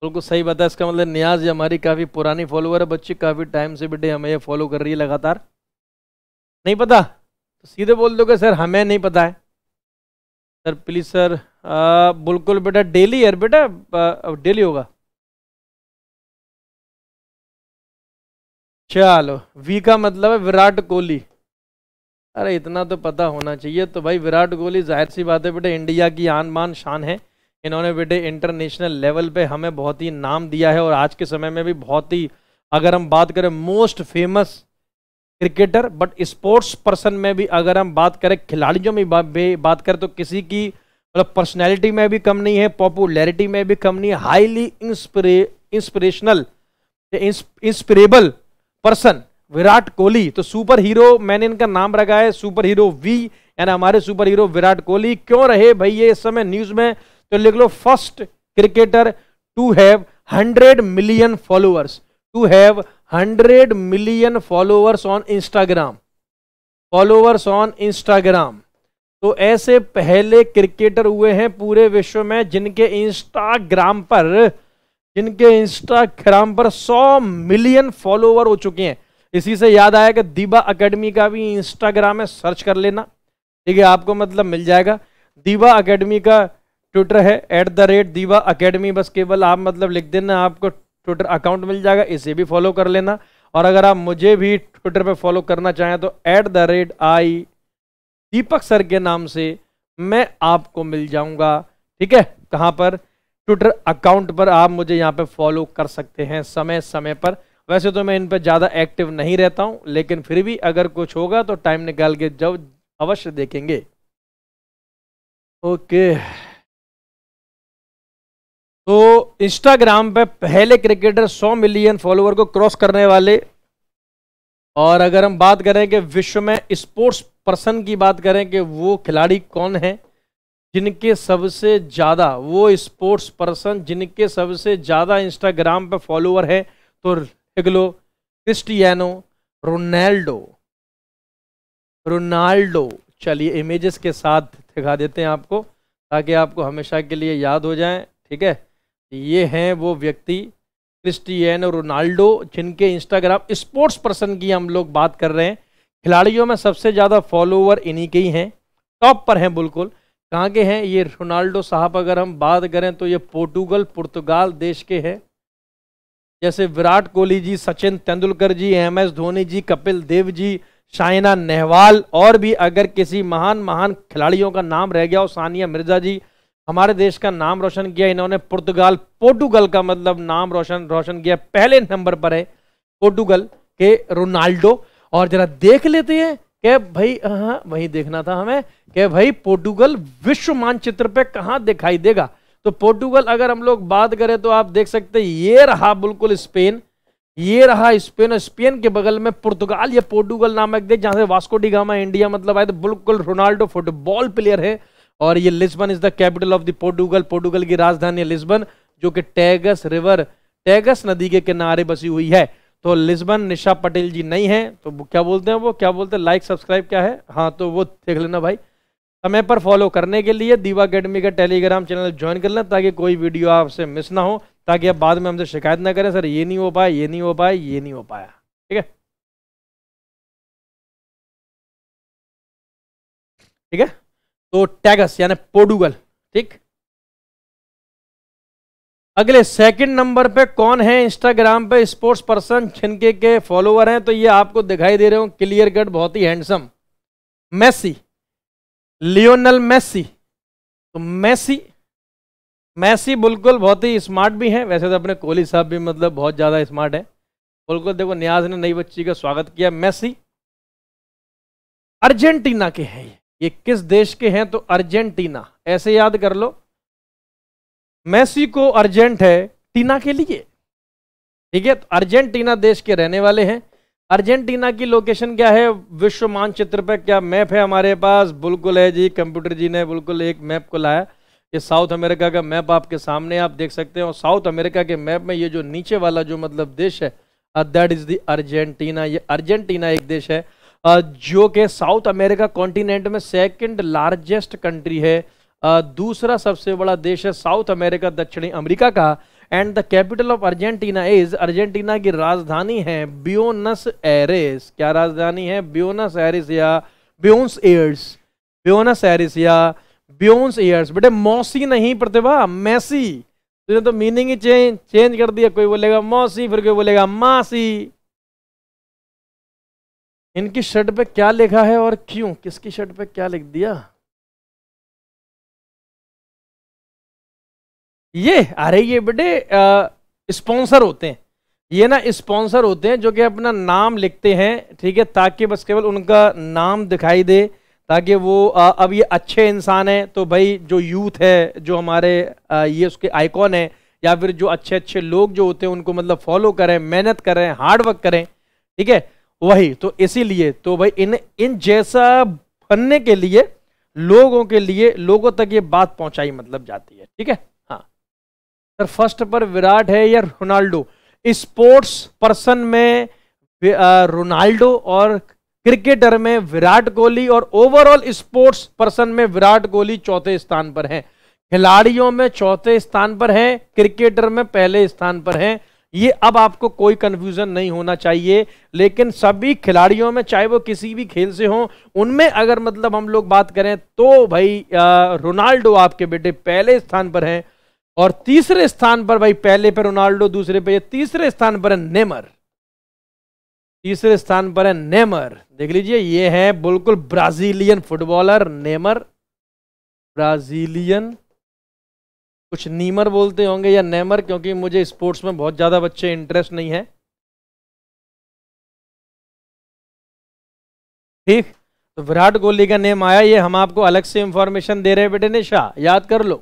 बिल्कुल सही बता इसका मतलब न्याज हमारी काफ़ी पुरानी फॉलोअर है, बच्ची काफ़ी टाइम से बेटे हमें ये फॉलो कर रही है लगातार। नहीं पता? तो सीधे बोल दोगे, सर, हमें नहीं पता है। सर प्लीज़ सर बिल्कुल बेटा डेली है बेटा डेली होगा। चलो वी का मतलब है विराट कोहली। अरे, इतना तो पता होना चाहिए तो भाई विराट कोहली ज़ाहिर सी बात है बेटे, इंडिया की आन बान शान है। इन्होंने बेटे इंटरनेशनल लेवल पे हमें बहुत ही नाम दिया है और आज के समय में भी बहुत ही, अगर हम बात करें most famous cricketer but sports person में भी अगर हम बात करें, खिलाड़ियों में बात करें तो किसी की मतलब पर्सनैलिटी में भी कम नहीं है पॉपुलैरिटी में भी कम नहीं है। Highly inspire inspirational inspirable person Virat Kohli. तो सुपर हीरो मैंने इनका नाम रखा है सुपर हीरो वी यानी हमारे सुपर हीरो विराट कोहली। क्यों रहे भाई ये इस समय न्यूज़ में? तो लिख लो first cricketer to have hundred million followers to have hundred million followers on Instagram followers on Instagram. तो ऐसे पहले क्रिकेटर हुए हैं पूरे विश्व में जिनके इंस्टाग्राम पर, जिनके इंस्टाग्राम पर 100 मिलियन फॉलोवर हो चुके हैं। इसी से याद आया कि दीबा अकेडमी का भी इंस्टाग्राम में सर्च कर लेना। ठीक है, आपको मतलब मिल जाएगा। दीबा अकेडमी का ट्विटर है at the rate Deeva academy, बस केवल आप मतलब लिख देना, आपको ट्विटर अकाउंट मिल जाएगा, इसे भी फॉलो कर लेना। और अगर आप मुझे भी ट्विटर पे फॉलो करना चाहें तो at the rate I Deepak sir के नाम से मैं आपको मिल जाऊँगा। ठीक है? कहाँ पर? ट्विटर अकाउंट पर आप मुझे यहाँ पे फॉलो कर सकते हैं समय समय पर। वैसे तो मैं इन पर ज़्यादा एक्टिव नहीं रहता हूँ, लेकिन फिर भी अगर कुछ होगा तो टाइम निकाल के जब अवश्य देखेंगे। ओके तो इंस्टाग्राम पे पहले क्रिकेटर 100 मिलियन फॉलोअर को क्रॉस करने वाले। और अगर हम बात करें कि विश्व में स्पोर्ट्स पर्सन की बात करें कि वो खिलाड़ी कौन है, जिनके सबसे ज़्यादा, वो स्पोर्ट्स पर्सन जिनके सबसे ज़्यादा इंस्टाग्राम पे फॉलोअर है तो लो क्रिस्टियानो रोनाल्डो रोनाल्डो चलिए इमेजेस के साथ दिखा देते हैं आपको, ताकि आपको हमेशा के लिए याद हो जाए, ठीक है? ये हैं वो व्यक्ति क्रिस्टियानो रोनाल्डो, जिनके इंस्टाग्राम स्पोर्ट्स पर्सन की हम लोग बात कर रहे हैं। खिलाड़ियों में सबसे ज़्यादा फॉलोवर इन्हीं के ही हैं। टॉप पर हैं बिल्कुल। कहाँ के हैं? ये रोनाल्डो साहब, अगर हम बात करें तो ये पोर्टुगल, पुर्तगाल देश के हैं। जैसे विराट कोहली जी, सचिन तेंदुलकर जी एम एस धोनी जी, कपिल देव जी, शाइना नेहवाल, और भी अगर किसी महान महान खिलाड़ियों का नाम रह गया हो, सानिया मिर्ज़ा जी हमारे देश का नाम रोशन किया, इन्होंने पुर्तगाल, पोर्टुगल का मतलब नाम रोशन रोशन किया, पहले नंबर पर है, पोर्टुगल के रोनाल्डो। और जरा देख लेते हैं कि भाई हाँ वही देखना था हमें कि भाई पोर्टुगल विश्व मानचित्र पे कहाँ दिखाई देगा। तो पोर्टुगल अगर हम लोग बात करें तो आप देख सकते हैं, ये रहा बिल्कुल स्पेन, ये रहा स्पेन और स्पेन के बगल में पुर्तगाल, या पोर्टुगल नामक देश, जहाँ से वास्को डिगामा इंडिया मतलब आए तो बिल्कुल रोनाल्डो फुटबॉल प्लेयर है। और ये Lisbon is the capital of the Portugal Portugal की राजधानी लिस्बन, जो कि टैगस रिवर, टैगस नदी के किनारे बसी हुई है। तो लिस्बन निशा पटेल जी नहीं है तो क्या बोलते हैं वो? क्या बोलते हैं? लाइक सब्सक्राइब क्या है? हाँ तो वो देख लेना भाई। समय पर फॉलो करने के लिए दीवा अकेडमी का टेलीग्राम चैनल ज्वाइन कर लें, ताकि कोई वीडियो आपसे मिस ना हो, ताकि आप बाद में हमसे शिकायत ना करें, सर, ये नहीं हो पाया, ये नहीं हो पाया, ये नहीं हो पाया। ठीक है? ठीक है? तो टैगस यानी पोर्टुगल ठीक? अगले सेकंड नंबर पे कौन है इंस्टाग्राम पे स्पोर्ट्स पर्सन छिनके के फॉलोवर हैं? तो ये आपको दिखाई दे रहे हो क्लियर कट बहुत ही हैंडसम मेसी लियोनल मेसी तो मेसी मेसी बिल्कुल बहुत ही स्मार्ट भी है। वैसे तो अपने कोहली साहब भी मतलब बहुत ज़्यादा स्मार्ट है। बिल्कुल देखो, न्याज ने नई बच्ची का स्वागत किया। मेसी अर्जेंटीना के हैं ये। ये किस देश के हैं तो अर्जेंटीना। ऐसे याद कर लो। मेसी को अर्जेंट है टीना के लिए। ठीक है तो अर्जेंटीना देश के रहने वाले हैं। अर्जेंटीना की लोकेशन क्या है? विश्व मानचित्र पर क्या मैप है हमारे पास? बिल्कुल है जी, कंप्यूटर जी ने बिल्कुल एक मैप को लाया। ये साउथ अमेरिका का मैप आपके सामने आप देख सकते हैं। साउथ अमेरिका के मैप में ये जो नीचे वाला जो मतलब देश है दैट इज़ द अर्जेंटीना ये अर्जेंटीना एक देश है। जो कि साउथ अमेरिका कॉन्टिनेंट में सेकंड लार्जेस्ट कंट्री है। दूसरा सबसे बड़ा देश है साउथ अमेरिका, दक्षिणी अमेरिका का। And the capital of Argentina is Argentina की राजधानी है ब्योनस एरिस क्या राजधानी है? ब्योनस एरिस या ब्योन्स एयर्स ब्योनस एरिस या ब्योन्स एयर्स बेटे, मौसी नहीं प्रतिभा, मैसी। तुझे तो मीनिंग ही चेंज चेंज कर दिया। कोई बोलेगा मौसी, फिर कोई बोलेगा मासी। इनकी शर्ट पे क्या लिखा है और क्यों? किसकी शर्ट पे क्या लिख दिया? ये अरे ये बेटे स्पॉन्सर होते हैं। ये ना स्पॉन्सर होते हैं जो कि अपना नाम लिखते हैं ठीक है ताकि बस केवल उनका नाम दिखाई दे ताकि वो आ, अब ये अच्छे इंसान हैं तो भाई जो यूथ है जो हमारे आ, ये उसके आइकॉन है या फिर जो अच्छे अच्छे लोग जो होते हैं उनको मतलब फॉलो करें मेहनत करें हार्ड वर्क करें ठीक है वही तो इसीलिए तो भाई, इन इन जैसा बनने के लिए, लोगों के लिए, लोगों तक ये बात पहुंचाई मतलब जाती है, ठीक है? हाँ। सर, फ़र्स्ट पर विराट है या रोनाल्डो? स्पोर्ट्स पर्सन में रोनाल्डो और क्रिकेटर में विराट कोहली और ओवरऑल स्पोर्ट्स पर्सन में विराट कोहली चौथे स्थान पर हैं। खिलाड़ियों में चौथे स्थान पर हैं, क्रिकेटर में पहले स्थान पर हैं ये अब आपको कोई कंफ्यूजन नहीं होना चाहिए, लेकिन सभी खिलाड़ियों में, चाहे वो किसी भी खेल से हो, उनमें अगर मतलब हम लोग बात करें तो भाई रोनाल्डो आपके बेटे पहले स्थान पर हैं और तीसरे स्थान पर भाई, पहले पे रोनाल्डो, दूसरे पे तीसरे स्थान पर है नेमर। तीसरे स्थान पर है नेमर। देख लीजिए, ये है बिल्कुल ब्राजीलियन फुटबॉलर नेमर। ब्राजीलियन कुछ नीमर बोलते होंगे या नेमर, क्योंकि मुझे स्पोर्ट्स में बहुत ज़्यादा बच्चे इंटरेस्ट नहीं है। ठीक? तो विराट कोहली का नेम आया, ये हम आपको अलग से इंफॉर्मेशन दे रहे हैं बेटे निशा, याद कर लो।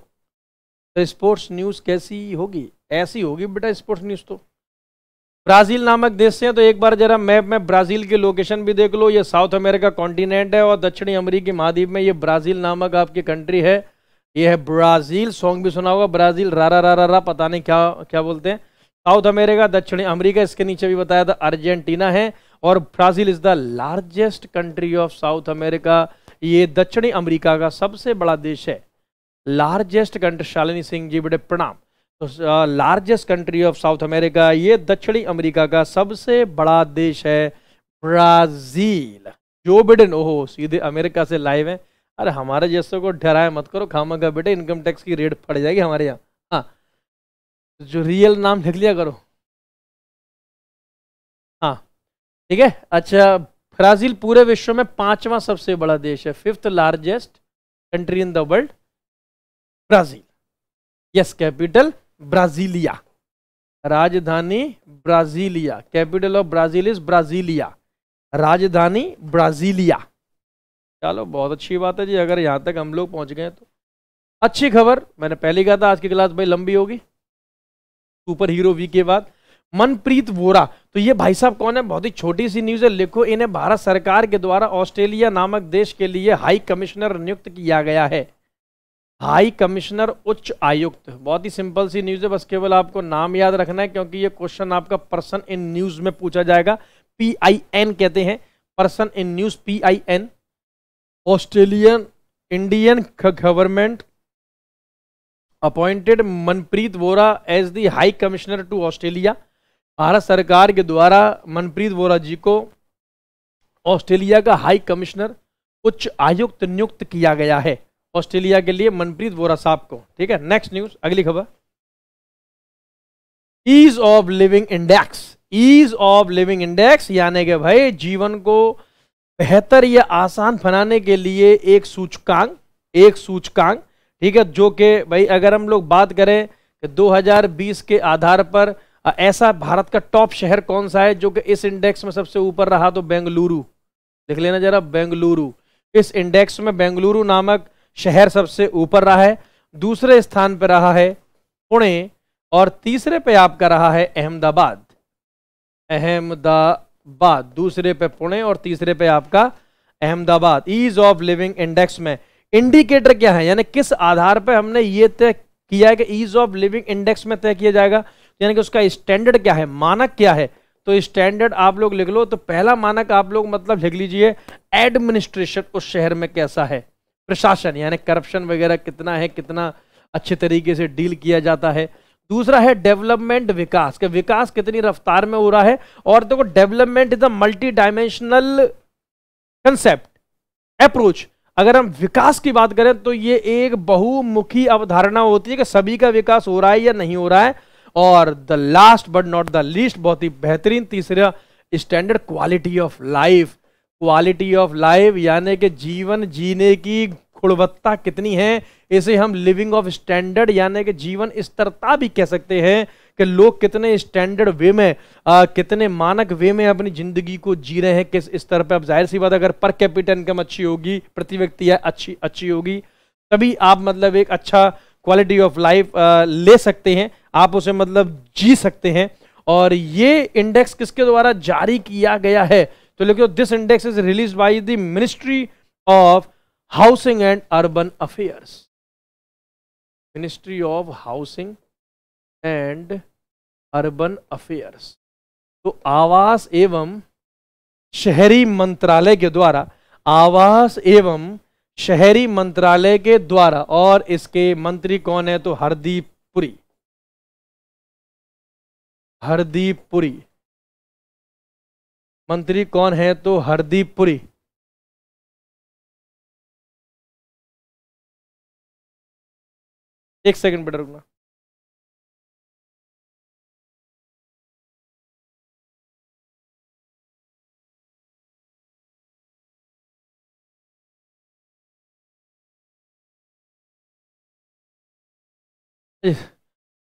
तो स्पोर्ट्स न्यूज़ कैसी होगी? ऐसी होगी बेटा स्पोर्ट्स न्यूज़ तो। ब्राज़ील नामक देश से तो एक बार जरा मैप में ब्राज़ील की लोकेशन भी देख लो। ये साउथ अमेरिका कॉन्टिनेंट है और दक्षिणी अमरीकी महाद्वीप में ये ब्राज़ील नामक आपकी कंट्री है। ये है ब्राज़ील सॉन्ग भी सुना होगा, ब्राज़ील रारा रा रा रा पता नहीं क्या क्या बोलते हैं। साउथ अमेरिका, दक्षिणी अमेरिका, इसके नीचे भी बताया था, अर्जेंटीना है, और Brazil is the largest country of South America. ये दक्षिणी अमेरिका का सबसे बड़ा देश है। लार्जेस्ट कंट्री शालिनी सिंह जी, बड़े प्रणाम। तो largest country of South America, ये दक्षिणी अमेरिका का सबसे बड़ा देश है ब्राज़ील। जो बिडेन ओहो, सीधे अमेरिका से लाइव है। अरे हमारे जैसे को डराए मत करो, खामा का बेटे इनकम टैक्स की रेट पड़ जाएगी हमारे यहाँ। हाँ जो रियल नाम लिख लिया करो। हाँ ठीक है? अच्छा ब्राज़ील पूरे विश्व में पांचवा सबसे बड़ा देश है fifth largest country in the world Brazil. Yes capital Brasilia. राजधानी Brasilia. Capital of Brazil is Brasilia राजधानी ब्राजीलिया। चलो, बहुत अच्छी बात है जी। अगर यहाँ तक हम लोग पहुँच गए तो। अच्छी खबर, मैंने पहले कहा था, आज की क्लास भाई लंबी होगी। सुपर हीरो वी के बाद। मनप्रीत वोरा तो ये भाई साहब कौन है? बहुत ही छोटी सी न्यूज़ है। लिखो, इन्हें भारत सरकार के द्वारा ऑस्ट्रेलिया नामक देश के लिए हाई कमिश्नर नियुक्त किया गया है। हाई कमिश्नर उच्च आयुक्त। बहुत ही सिंपल सी न्यूज़ है, बस केवल आपको नाम याद रखना है, क्योंकि ये क्वेश्चन आपका पर्सन इन न्यूज़ में पूछा जाएगा। पी आई एन कहते हैं। Person in news P I N Australian Indian government appointed Manpreet Vohra as the high commissioner to Australia Bharat सरकार के द्वारा मनप्रीत वोरा जी को ऑस्ट्रेलिया का हाई कमिश्नर उच्च आयुक्त नियुक्त किया गया है। ऑस्ट्रेलिया के लिए मनप्रीत वोरा साहब को, ठीक है? नेक्स्ट न्यूज़ अगली खबर। Ease of living index ease of living index यानी कि भाई जीवन को बेहतर या आसान बनाने के लिए एक सूचकांक एक सूचकांक, ठीक है, जो कि भाई अगर हम लोग बात करें कि 2020 के आधार पर ऐसा भारत का टॉप शहर कौन सा है जो कि इस इंडेक्स में सबसे ऊपर रहा तो बेंगलुरु। देख लेना जरा, बेंगलुरु। इस इंडेक्स में बेंगलुरु नामक शहर सबसे ऊपर रहा है, दूसरे स्थान पर रहा है पुणे, और तीसरे पे आपका रहा है अहमदाबाद। अहमदाबाद दूसरे पे पुणे और तीसरे पे आपका Ahmedabad. Ease of living index में। इंडिकेटर क्या है? यानी किस आधार पर हमने ये तय किया है कि ईज ऑफ़ लिविंग इंडेक्स में तय किया जाएगा? यानी कि उसका स्टैंडर्ड क्या है? मानक क्या है? तो स्टैंडर्ड आप लोग लिख लो तो पहला मानक आप लोग मतलब लिख लीजिए एडमिनिस्ट्रेशन उस शहर में कैसा है? प्रशासन, यानी करप्शन वगैरह कितना है, कितना अच्छे तरीके से डील किया जाता है? दूसरा है डेवलपमेंट विकास, के विकास कितनी रफ्तार में हो रहा है, और देखो development is a multi dimensional concept, approach. अगर हम विकास की बात करें तो ये एक बहुमुखी अवधारणा होती है कि सभी का विकास हो रहा है या नहीं हो रहा है, और the last but not the least बहुत ही बेहतरीन तीसरा standard quality of life quality of life यानी कि जीवन जीने की गुणवत्ता कितनी है इसे हम लिविंग ऑफ़ स्टैंडर्ड यानी कि जीवन स्तरता भी कह सकते हैं कि लोग कितने स्टैंडर्ड वे में आ, कितने मानक वे में अपनी ज़िंदगी को जी रहे हैं किस स्तर पर अब ज़ाहिर सी बात अगर पर कैपिटल इनकम अच्छी होगी प्रति व्यक्ति अच्छी अच्छी होगी तभी आप मतलब एक अच्छा क्वालिटी ऑफ़ लाइफ ले सकते हैं आप उसे मतलब जी सकते हैं। और ये इंडेक्स किसके द्वारा जारी किया गया है? तो लिखो this index is release by the ministry of housing and urban affairs ministry of housing and urban affairs तो आवास एवं शहरी मंत्रालय के द्वारा, आवास एवं शहरी मंत्रालय के द्वारा, और इसके मंत्री कौन है? तो हरदीप पुरी। हरदीप पुरी। मंत्री कौन है? तो हरदीप पुरी। एक सेकंड बेटा रुकना।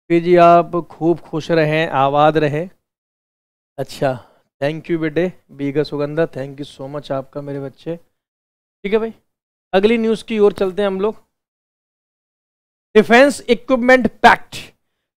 जी आप खूब खुश रहें, आबाद रहें। अच्छा थैंक यू बेटे, बीगा Sugandha thank you so much आपका मेरे बच्चे। ठीक है भाई, अगली न्यूज़ की ओर चलते हैं हम लोग। डिफेंस इक्विपमेंट पैक्ट,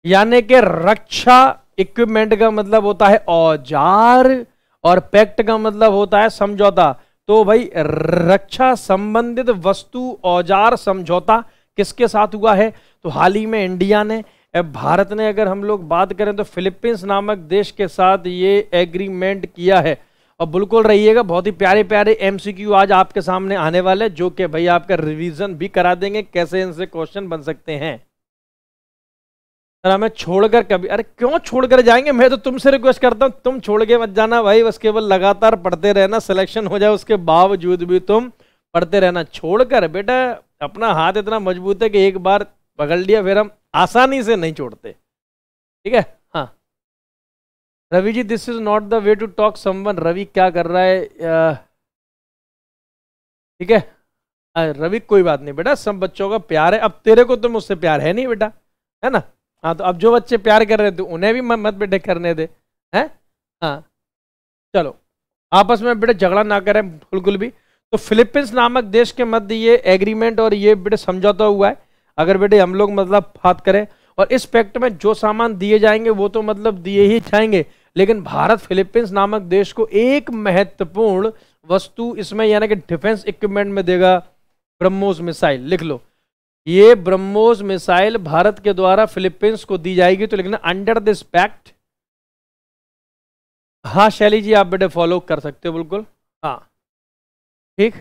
यानी कि रक्षा इक्विपमेंट का मतलब होता है औज़ार, और पैक्ट का मतलब होता है समझौता। तो भाई, रक्षा संबंधित वस्तु, औज़ार समझौता किसके साथ हुआ है? तो हाल ही में इंडिया ने भारत ने अगर हम लोग बात करें तो फिलीपींस नामक देश के साथ ये एग्रीमेंट किया है। और बिल्कुल रहिएगा, बहुत ही प्यारे प्यारे एमसीक्यू आज आपके सामने आने वाले जो कि भाई आपका रिवीजन भी करा देंगे, कैसे इनसे क्वेश्चन बन सकते हैं। सर, हमें छोड़कर कभी, अरे क्यों छोड़कर जाएँगे? मैं तो तुमसे रिक्वेस्ट करता हूँ, तुम छोड़ के मत जाना भाई, बस केवल लगातार पढ़ते रहना सिलेक्शन हो जाए, उसके बावजूद भी तुम पढ़ते रहना। छोड़कर बेटा, अपना हाथ इतना मज़बूत है कि एक बार पकड़ लिया, फिर हम आसानी से नहीं छोड़ते। ठीक है? Ravi ji this is not the way to talk someone Ravi क्या कर रहा है ठीक है रवि कोई बात नहीं बेटा सब बच्चों का प्यार है अब तेरे को तो मुझसे प्यार है नहीं बेटा है ना हाँ तो अब जो बच्चे प्यार कर रहे थे उन्हें भी मत बेटे करने दे हैं हाँ चलो आपस में बेटे झगड़ा ना करें बिल्कुल भी तो फिलीपींस नामक देश के मध्य ये एग्रीमेंट और ये बेटे समझौता हुआ है अगर बेटे हम लोग मतलब बात करें और इस पैक्ट में जो सामान दिए जाएँगे वो तो मतलब दिए ही जाएँगे लेकिन भारत फिलीपींस नामक देश को एक महत्वपूर्ण वस्तु इसमें यानी कि डिफेंस इक्विपमेंट में देगा, ब्रह्मोस मिसाइल। लिख लो। ये ब्रह्मोस मिसाइल भारत के द्वारा फिलीपींस को दी जाएगी तो लेकिन अंडर दिस पैक्ट हाँ शैली जी, आप बेटे फॉलो कर सकते हो, बिल्कुल। हाँ। ठीक?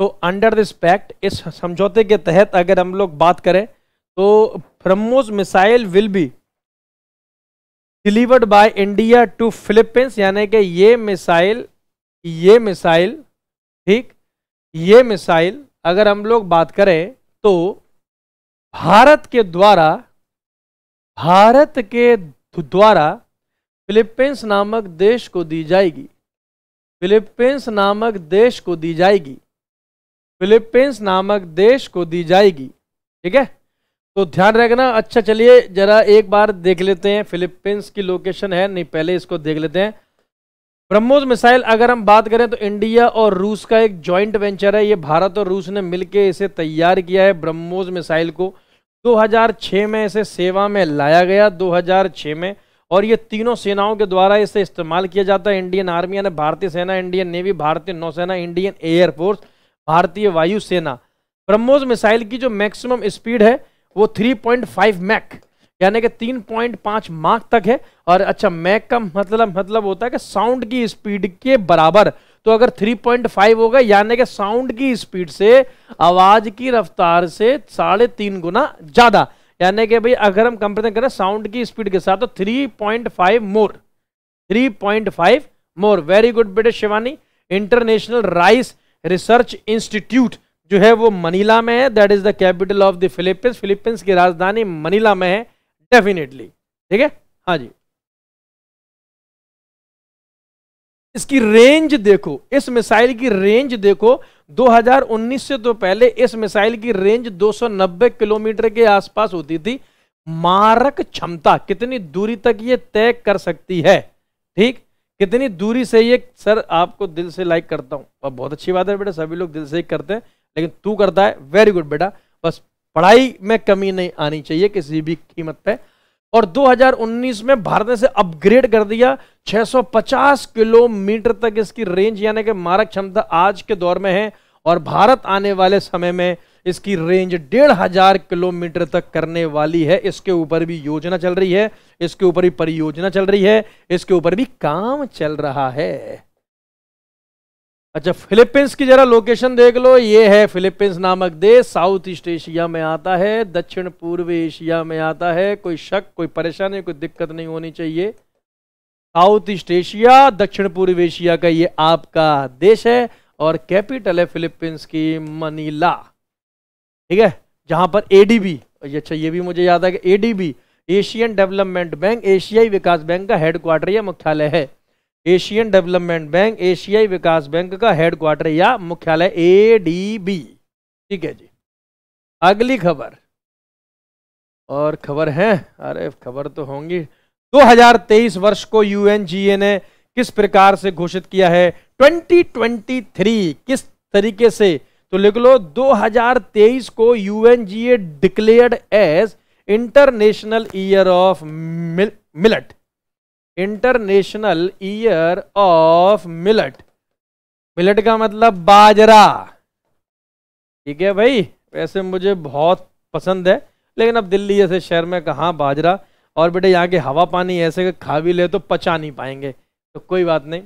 तो अंडर दिस पैक्ट इस समझौते के तहत अगर हम लोग बात करें तो BrahMos missile will be delivered by India to Philippines, यानी कि ये मिसाइल ये मिसाइल, ठीक, ये मिसाइल, अगर हम लोग बात करें तो भारत के द्वारा, भारत के द्वारा फिलीपींस नामक देश को दी जाएगी। फिलीपींस नामक देश को दी जाएगी। फिलीपींस नामक देश को दी जाएगी। ठीक है? तो ध्यान रखना अच्छा चलिए, जरा एक बार देख लेते हैं फिलीपींस की लोकेशन है, नहीं, पहले इसको देख लेते हैं। ब्रह्मोस मिसाइल, अगर हम बात करें तो इंडिया और रूस का एक जॉइंट वेंचर है, ये भारत और रूस ने मिलकर इसे तैयार किया है ब्रह्मोस मिसाइल को। 2006 में इसे सेवा में लाया गया 2006 में, और ये तीनों सेनाओं के द्वारा इसे इस्तेमाल किया जाता है। इंडियन आर्मी यानी भारतीय सेना, इंडियन नेवी, भारतीय नौसेना, इंडियन एयरफोर्स भारतीय वायुसेना। ब्रह्मोस मिसाइल की जो मैक्सिमम स्पीड है वो 3.5 मैक यानी कि 3.5 मार्क तक है। और अच्छा मैक का मतलब मतलब होता है कि साउंड की स्पीड के बराबर। तो अगर 3.5 होगा यानी कि साउंड की स्पीड से आवाज़ की रफ्तार से साढ़े तीन गुना ज़्यादा। यानी कि भाई, अगर हम कंपेरिजन करें साउंड की स्पीड के साथ तो 3.5 मोर 3.5 मोर वेरी गुड बेटे Shivani. International rice research institute जो है वो मनीला में है that is the capital of the Philippines Philippines की राजधानी मनीला में है डेफिनेटली ठीक है? हाँ जी. इसकी रेंज देखो, इस मिसाइल की रेंज देखो 2019 से तो पहले इस मिसाइल की रेंज 290 किलोमीटर के आसपास होती थी। मारक क्षमता, कितनी दूरी तक ये तय कर सकती है? ठीक? कितनी दूरी से ये, सर, आपको दिल से लाइक करता हूँ। बहुत अच्छी बात है बेटा, सभी लोग दिल से ही करते हैं। लेकिन तू करता है वेरी गुड बेटा। बस पढ़ाई में कमी नहीं आनी चाहिए, किसी भी कीमत पे। और 2019 में भारत ने से अपग्रेड कर दिया। 650 किलोमीटर तक इसकी रेंज यानी कि मारक क्षमता आज के दौर में है। और भारत आने वाले समय में इसकी रेंज डेढ़ हज़ार किलोमीटर तक करने वाली है। इसके ऊपर भी योजना चल रही है, इसके ऊपर भी परियोजना चल रही है, इसके ऊपर भी काम चल रहा है। अच्छा फिलीपींस की जरा लोकेशन देख लो, ये है फिलीपींस नामक देश। साउथ ईस्ट एशिया में आता है, दक्षिण पूर्व एशिया में आता है। कोई शक, कोई परेशानी, कोई दिक्कत नहीं होनी चाहिए। साउथ ईस्ट एशिया दक्षिण पूर्व एशिया का ये आपका देश है और कैपिटल है फिलीपींस की मनीला। ठीक है? जहाँ पर एडीबी अच्छा ये भी मुझे याद है कि एडीबी एशियन डेवलपमेंट बैंक एशियाई विकास बैंक का हेडक्वार्टर या मुख्यालय है। एशियन डेवलपमेंट बैंक एशियाई विकास बैंक का हेडक्वार्टर या मुख्यालय ए डी बी ठीक है जी। अगली खबर। और खबर है? अरे, खबर तो होंगी। 2023 वर्ष को यूएनजीए ने किस प्रकार से घोषित किया है? 2023 किस तरीके से? तो लिख लो 2023 को UNGA declared as international year of millet international year of millet millet का मतलब बाजरा। ठीक है भाई? वैसे मुझे बहुत पसंद है, लेकिन अब दिल्ली जैसे शहर में कहाँ बाजरा? और बेटे यहाँ के हवा पानी ऐसे खा भी ले तो पचा नहीं पाएँगे तो कोई बात नहीं।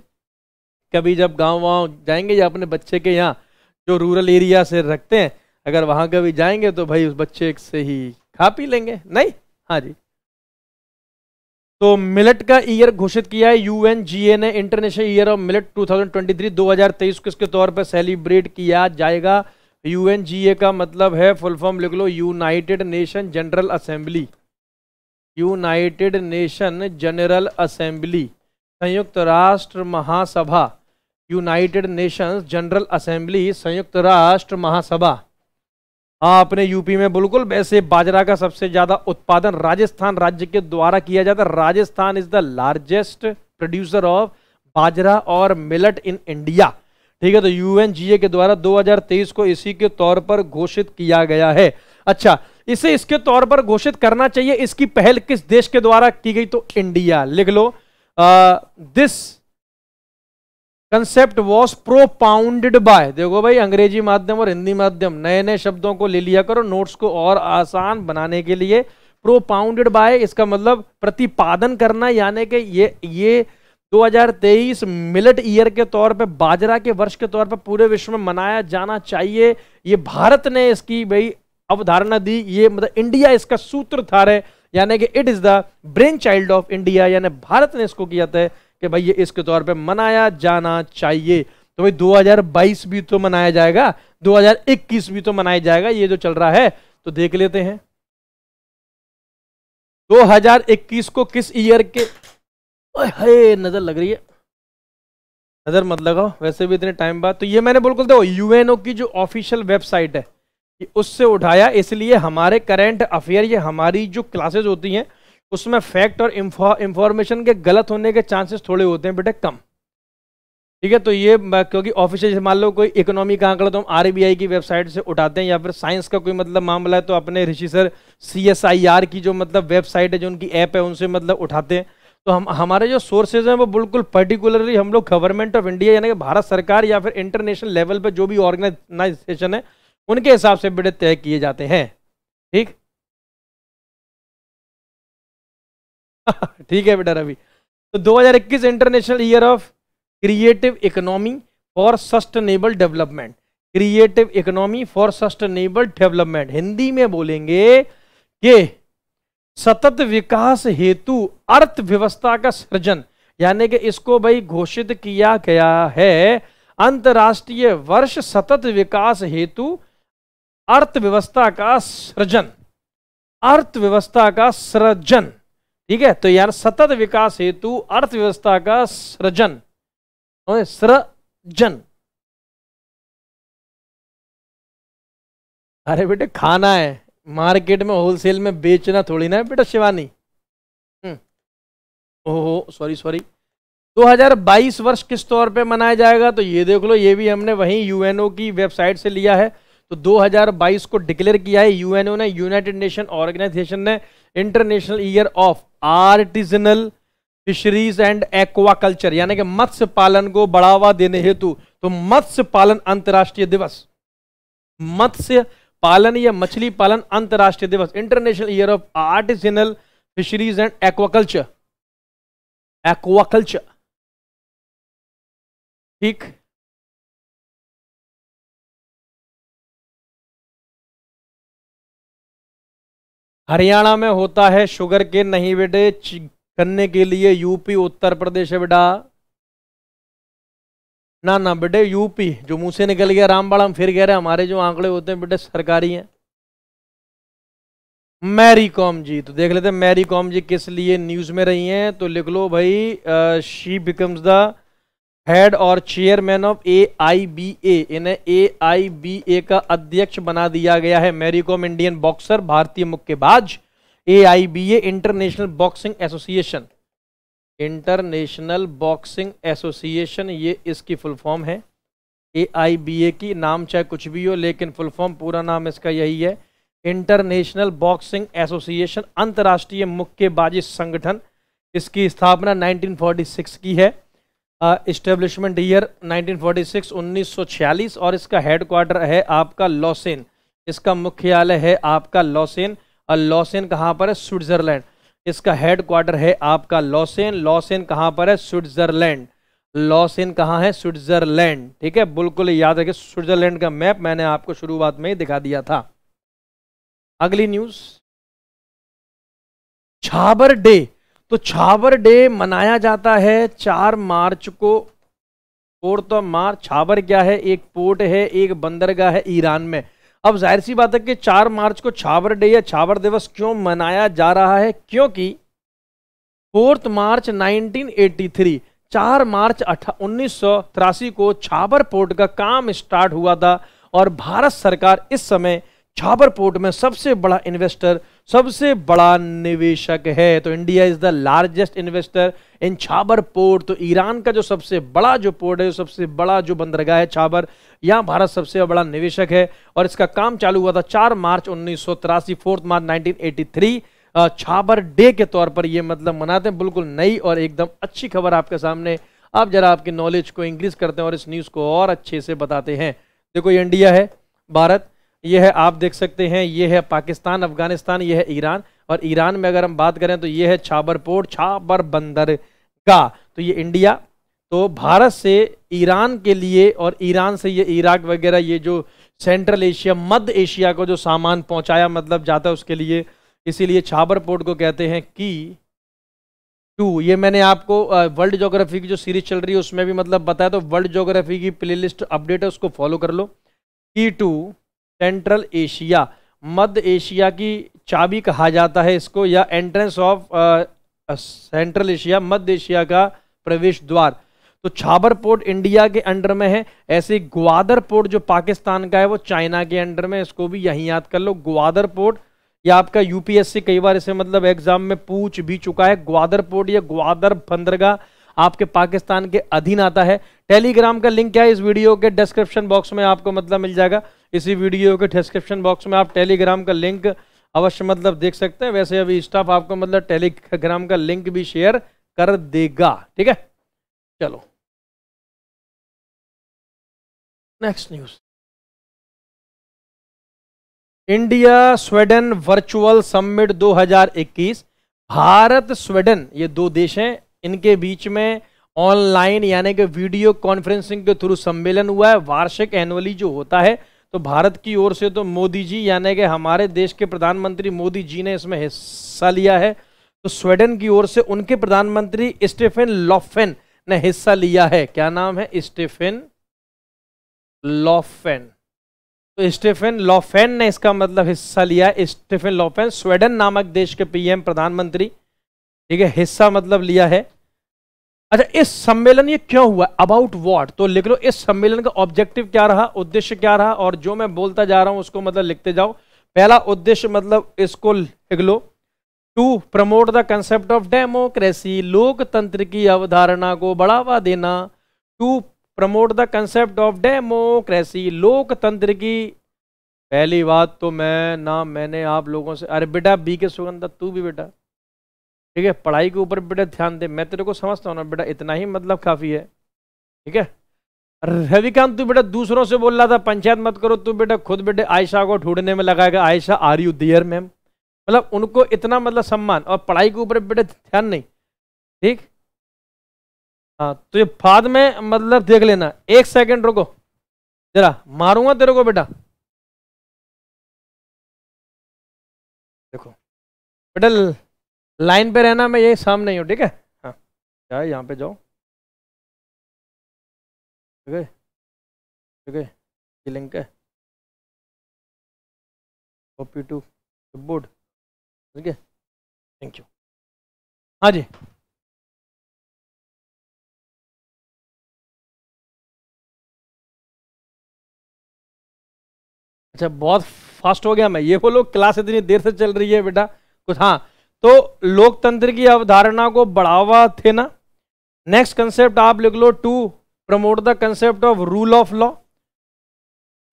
कभी जब गाँव वाँव जाएँगे या अपने बच्चे के यहाँ जो रूरल एरिया से रखते हैं, अगर वहाँ कभी जाएँगे तो भाई उस बच्चे से ही खा पी लेंगे। नहीं? हाँ जी। तो मिलट का ईयर घोषित किया है यूएनजीए ने इंटरनेशनल ईयर ऑफ़ मिलट 2023 2023 को इसके तौर पर सेलिब्रेट किया जाएगा। यूएनजीए का मतलब है फुल फॉर्म लिख लो United Nation General Assembly United Nation General Assembly संयुक्त राष्ट्र महासभा। यूनाइटेड नेशंस जनरल असेंबली संयुक्त राष्ट्र महासभा। हाँ अपने यूपी में बिल्कुल वैसे बाजरा का सबसे ज़्यादा उत्पादन राजस्थान राज्य के द्वारा किया जाता है। Rajasthan is the largest producer of bajra और मिलट इन इंडिया ठीक है तो यूएनजीए के द्वारा 2023 को इसी के तौर पर घोषित किया गया है। अच्छा इसे इसके तौर पर घोषित करना चाहिए, इसकी पहल किस देश के द्वारा की गई? तो इंडिया लिख लो this concept was propounded by देखो भाई, अंग्रेज़ी माध्यम और हिंदी माध्यम नए नए शब्दों को ले लिया करो नोट्स को और आसान बनाने के लिए प्रोपाउंडेड बाय इसका मतलब प्रतिपादन करना, यानी कि ये ये 2023 मिलेट ईयर के तौर पे, बाजरा के वर्ष के तौर पे पूरे विश्व में मनाया जाना चाहिए। ये भारत ने इसकी भाई अवधारणा दी, ये मतलब इंडिया इसका सूत्र था यानी कि it is the brain child of India यानी भारत ने इसको किया था। कि भाई ये इसके तौर पे मनाया जाना चाहिए। तो भाई 2022 भी तो मनाया जाएगा 2021 भी तो मनाया जाएगा, ये जो चल रहा है तो देख लेते हैं। 2021 को किस ईयर के हे नज़र लग रही है। नज़र मत लगाओ, वैसे भी इतने टाइम बाद। तो ये मैंने बिल्कुल देखो यूएनओ की जो ऑफिशियल वेबसाइट है उससे उठाया, इसलिए हमारे करंट अफेयर ये हमारी जो क्लासेस होती हैं उसमें फैक्ट और इंफॉर्मेशन के गलत होने के चांसेस थोड़े होते हैं बेटे कम। ठीक है तो ये क्योंकि ऑफिशियल मान लो कोई इकोनॉमी का आंकड़ा तो हम आरबीआई की वेबसाइट से उठाते हैं या फिर साइंस का कोई मतलब मामला है तो अपने ऋषि सर सीएसआईआर की जो मतलब वेबसाइट है, जो उनकी ऐप है, उनसे मतलब उठाते हैं। तो हम, हमारे जो सोर्सेज हैं, वो बिल्कुल पर्टिकुलरली हम लोग गवर्नमेंट ऑफ़ इंडिया यानी कि भारत सरकार या फिर इंटरनेशनल लेवल पे जो भी ऑर्गेनाइजेशन है, उनके हिसाब से बेटे तय किए जाते हैं। ठीक? ठीक है बेटा रवि। तो 2021 international year of creative economy for sustainable development creative economy for sustainable development Hindi में बोलेंगे कि सतत विकास हेतु अर्थव्यवस्था का सृजन, यानी कि इसको भाई घोषित किया गया है। अंतर्राष्ट्रीय वर्ष सतत विकास हेतु अर्थव्यवस्था का सृजन। अर्थव्यवस्था का सृजन। ठीक है? तो यार सतत विकास हेतु अर्थव्यवस्था का सृजन। सृजन। अरे बेटे, खाना है। मार्केट में होलसेल में बेचना थोड़ी ना है बेटा शिवानी। हम्म। ओहो सॉरी सॉरी 2022 वर्ष किस तौर पे मनाया जाएगा? तो ये देख लो, ये भी हमने वहीं यूएनओ की वेबसाइट से लिया है। तो 2022 को डिक्लेयर किया है यूएनओ ने, यूनाइटेड नेशन ऑर्गेनाइजेशन ने, international year of artisanal fisheries and aquaculture, यानी कि मत्स्य पालन को बढ़ावा देने हेतु तो मत्स्य पालन अंतर्राष्ट्रीय दिवस। मत्स्य पालन या मछली पालन अंतर्राष्ट्रीय दिवस, international year of artisanal fisheries and aquaculture. Aquaculture. ठीक? हरियाणा में होता है शुगर के नहीं बेटे करने के लिए यूपी उत्तर प्रदेश है बेटा। ना ना बेटे यूपी जो मुँह से निकल गया रामबाड़ा फिर कह रहे हमारे जो आंकड़े होते हैं बेटे सरकारी हैं। मैरी कॉम जी तो देख लेते हैं मैरी कॉम जी किस लिए न्यूज़ में रही हैं तो लिख लो भाई आ, शी बिकम्स द हेड और chairman of A I B A इन्हें ए आई बी ए का अध्यक्ष बना दिया गया है। मैरी कॉम इंडियन बॉक्सर भारतीय मुक्केबाज A I B A international boxing association international boxing association ये इसकी फुल फॉर्म है। ए आई बी ए की नाम चाहे कुछ भी हो, लेकिन फुल फॉर्म पूरा नाम इसका यही है। इंटरनेशनल बॉक्सिंग एसोसिएशन अंतर्राष्ट्रीय मुक्केबाजी संगठन, इसकी स्थापना 1946 की है। इस्टेब्लिशमेंट ईयर 1946 1946 और इसका हेडक्वार्टर है आपका लॉसेन। इसका मुख्यालय है आपका लॉसेन। और लॉसेन कहाँ पर है? स्विट्जरलैंड। इसका हेड क्वार्टर है आपका लॉसेन। लॉसेन कहाँ पर है? स्विट्जरलैंड। लॉसेन कहाँ है? स्विट्जरलैंड। ठीक है? बिल्कुल याद रखिए, स्विट्जरलैंड का मैप मैंने आपको शुरुआत में ही दिखा दिया था। अगली न्यूज़ छाबर डे। तो छाबर डे मनाया जाता है, चार मार्च को। फोर्थ ऑफ़ मार्च छाबर क्या है? एक पोर्ट है, एक बंदरगाह है ईरान में। अब ज़ाहिर सी बात है कि चार मार्च को छावर डे या छावर दिवस क्यों मनाया जा रहा है? क्योंकि फोर्थ मार्च 1983 चार मार्च उन्नीस सौ तिरासी को छाबर पोर्ट का काम स्टार्ट हुआ था और भारत सरकार इस समय छाबर पोर्ट में सबसे बड़ा इन्वेस्टर, सबसे बड़ा निवेशक है। तो India is the largest investor in Chabahar port तो ईरान का जो सबसे बड़ा जो पोर्ट है, सबसे बड़ा जो बंदरगाह है छाबर, यहाँ भारत सबसे बड़ा निवेशक है। और इसका काम चालू हुआ था चार मार्च उन्नीस सौ तिरासी, fourth March nineteen Chabahar day के तौर पर ये मतलब मनाते हैं, बिल्कुल नई और एकदम अच्छी खबर आपके सामने। आप जरा आपकी नॉलेज को इंक्रीज करते हैं और इस न्यूज़ को और अच्छे से बताते हैं। देखो, ये इंडिया है, भारत ये है, आप देख सकते हैं, ये है पाकिस्तान, अफ़गानिस्तान, ये है ईरान। और ईरान में अगर हम बात करें तो ये है छाबर पोर्ट, छाबर बंदर का। तो ये इंडिया तो भारत से ईरान के लिए और ईरान से ये इराक वगैरह, ये जो सेंट्रल एशिया, मध्य एशिया को जो सामान पहुँचाया मतलब जाता है उसके लिए, इसीलिए छाबर पोर्ट को कहते हैं की टू। ये मैंने आपको वर्ल्ड ज्योग्राफी की जो सीरीज़ चल रही है, उसमें भी मतलब बताया तो वर्ल्ड ज्योग्राफी की प्लेलिस्ट अपडेट है, उसको फॉलो कर लो। की टू सेंट्रल एशिया, मध्य एशिया की चाबी कहा जाता है इसको, या एंट्रेंस ऑफ़ सेंट्रल एशिया मध्य एशिया का प्रवेश द्वार। तो छाबर पोर्ट इंडिया के अंडर में है, ऐसे ग्वादर पोर्ट जो पाकिस्तान का है, वो चाइना के अंडर में इसको भी यहीं याद कर लो, ग्वादर पोर्ट। या आपका यूपीएससी कई बार इसे मतलब एग्ज़ाम में पूछ भी चुका है, ग्वादर पोर्ट या ग्वादर बंदरगाह आपके पाकिस्तान के अधीन आता है। टेलीग्राम का लिंक क्या है? इस वीडियो के डिस्क्रिप्शन बॉक्स में आपको मतलब मिल जाएगा। इसी वीडियो के डिस्क्रिप्शन बॉक्स में आप टेलीग्राम का लिंक अवश्य मतलब देख सकते हैं। वैसे अभी स्टाफ आपको मतलब टेलीग्राम का लिंक भी शेयर कर देगा। ठीक है? चलो। Next news India Sweden virtual summit 2021 भारत स्वीडन ये दो देश हैं। इनके बीच में ऑनलाइन, यानी कि वीडियो कॉन्फ्रेंसिंग के थ्रू सम्मेलन हुआ है, वार्षिक एनुअली जो होता है तो भारत की ओर से तो मोदी जी, यानी कि हमारे देश के प्रधानमंत्री मोदी जी ने इसमें हिस्सा लिया है तो स्वीडन की ओर से उनके प्रधानमंत्री स्टेफन लॉफेन ने हिस्सा लिया है। क्या नाम है? Stefan Lofven. तो स्टीफन लॉफेन ने इसका मतलब हिस्सा लिया स्टीफन लॉफेन, स्वीडन नामक देश के पीएम, प्रधानमंत्री, ठीक है, हिस्सा मतलब लिया है। अच्छा इस सम्मेलन ये क्यों हुआ? अबाउट वॉट तो लिख लो, इस सम्मेलन का ऑब्जेक्टिव क्या रहा? उद्देश्य क्या रहा? और जो मैं बोलता जा रहा हूँ, उसको मतलब लिखते जाओ। पहला उद्देश्य मतलब इसको लिख लो। To promote the concept of democracy लोकतंत्र की अवधारणा को बढ़ावा देना। To promote the concept of democracy लोकतंत्र की पहली बात तो मैं, ना मैंने आप लोगों से, अरे बेटा बी के सुगंधा तू भी बेटा। ठीक है? पढ़ाई के ऊपर बेटा ध्यान दे। मैं तेरे को समझता हूँ ना बेटा, इतना ही मतलब काफ़ी है। ठीक है? रविकांत, तू बेटा दूसरों से बोल रहा था, पंचायत मत करो, तू बेटा खुद बेटे आयशा को ढूँढने में लगाएगा। Ayesha are you there ma'am मतलब उनको इतना मतलब सम्मान, और पढ़ाई के ऊपर बेटा ध्यान नहीं। ठीक? हाँ तो ये बाद में मतलब देख लेना। एक सेकंड रुको। जरा, मारूँगा तेरे को बेटा। देखो। बेटा लाइन पे रहना मैं यही सामने ही हूँ ठीक है? हाँ। क्या है यहाँ पे जाओ। ठीक है? ठीक है? ये लिंक है कॉपी टू बोर्ड ठीक है? थैंक यू हाँ जी। अच्छा बहुत फास्ट हो गया मैं। ये बोलो क्लास इतनी देर से चल रही है बेटा। कुछ हाँ तो लोकतंत्र की अवधारणा को बढ़ावा थे ना नेक्स्ट कंसेप्ट आप लिख लो to promote the concept of rule of law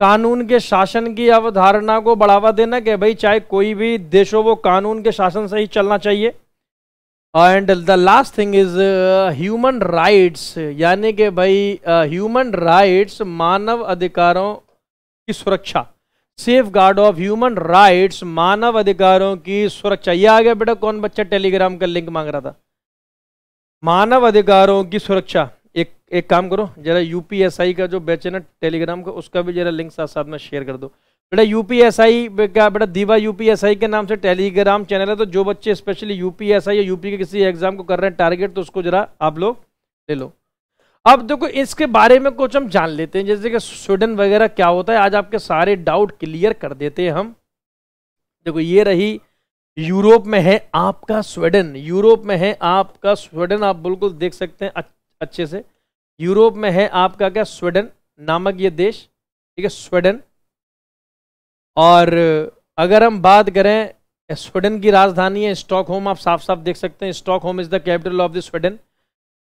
कानून के शासन की अवधारणा को बढ़ावा देना कि भाई चाहे कोई भी देश हो वो कानून के शासन से ही चलना चाहिए। And the last thing is human rights यानी कि भाई ह्यूमन uh, राइट्स मानव अधिकारों की सुरक्षा। Safeguard of human rights मानव अधिकारों की सुरक्षा। ये आ गया बेटा, कौन बच्चा टेलीग्राम का लिंक मांग रहा था? मानव अधिकारों की सुरक्षा। एक एक काम करो, जरा यूपीएसआई का जो बैच है ना टेलीग्राम का, उसका भी जरा लिंक साथ साथ में शेयर कर दो। बेटा यूपीएसआई क्या, बेटा, दीवा यूपीएसआई के नाम से टेलीग्राम चैनल है तो जो बच्चे स्पेशली यूपीएसआई या यूपी के किसी एग्ज़ाम को कर रहे हैं टारगेट तो उसको जरा आप लोग ले लो। अब देखो, इसके बारे में कुछ हम जान लेते हैं। जैसे कि स्वीडन वगैरह क्या होता है, आज आपके सारे डाउट क्लियर कर देते हैं हम। देखो, ये रही यूरोप में है आपका स्वीडन। यूरोप में है आपका स्वीडन, आप बिल्कुल देख सकते हैं अच्छे से। यूरोप में है आपका क्या? स्वीडन नामक ये देश। ठीक है, स्वीडन। और अगर हम बात करें, स्वीडन की राजधानी है स्टॉकहोम, आप साफ़ साफ़ देख सकते हैं, Stockholm is the capital of the Sweden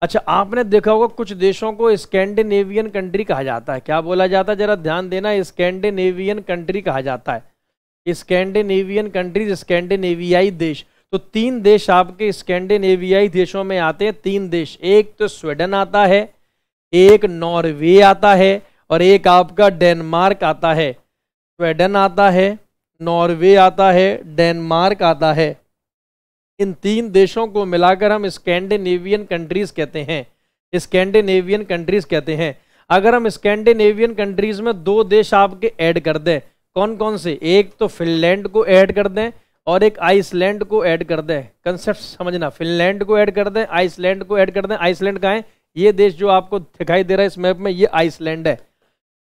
अच्छा आपने देखा होगा कुछ देशों को स्कैंडिनेवियन कंट्री कहा जाता है। क्या बोला जाता है? जरा ध्यान देना, स्कैंडिनेवियन कंट्री कहा जाता है। स्कैंडिनेवियन कंट्रीज़, स्कैंडिनेवियाई देश। तो तीन देश आपके स्कैंडिनेवियाई देशों में आते हैं। तीन देश, एक तो स्वीडन आता है, एक नॉर्वे आता है और एक आपका डेनमार्क आता है। स्वीडन आता है, नॉर्वे आता है, डेनमार्क आता है। इन तीन देशों को मिलाकर हम स्कैंडिनेवियन कंट्रीज़ कहते हैं। स्कैंडिनेवियन कंट्रीज़ कहते हैं। अगर हम स्कैंडिनेवियन कंट्रीज़ में दो देश आपके ऐड कर दें कौन कौन से? एक तो फिनलैंड को ऐड कर दें और एक आइसलैंड को ऐड कर दें। कंसेप्ट समझना, फिनलैंड को ऐड कर दें, आइसलैंड को ऐड कर दें। आइसलैंड का है? ये देश जो आपको दिखाई दे रहा है इस मैप में, ये आइसलैंड है।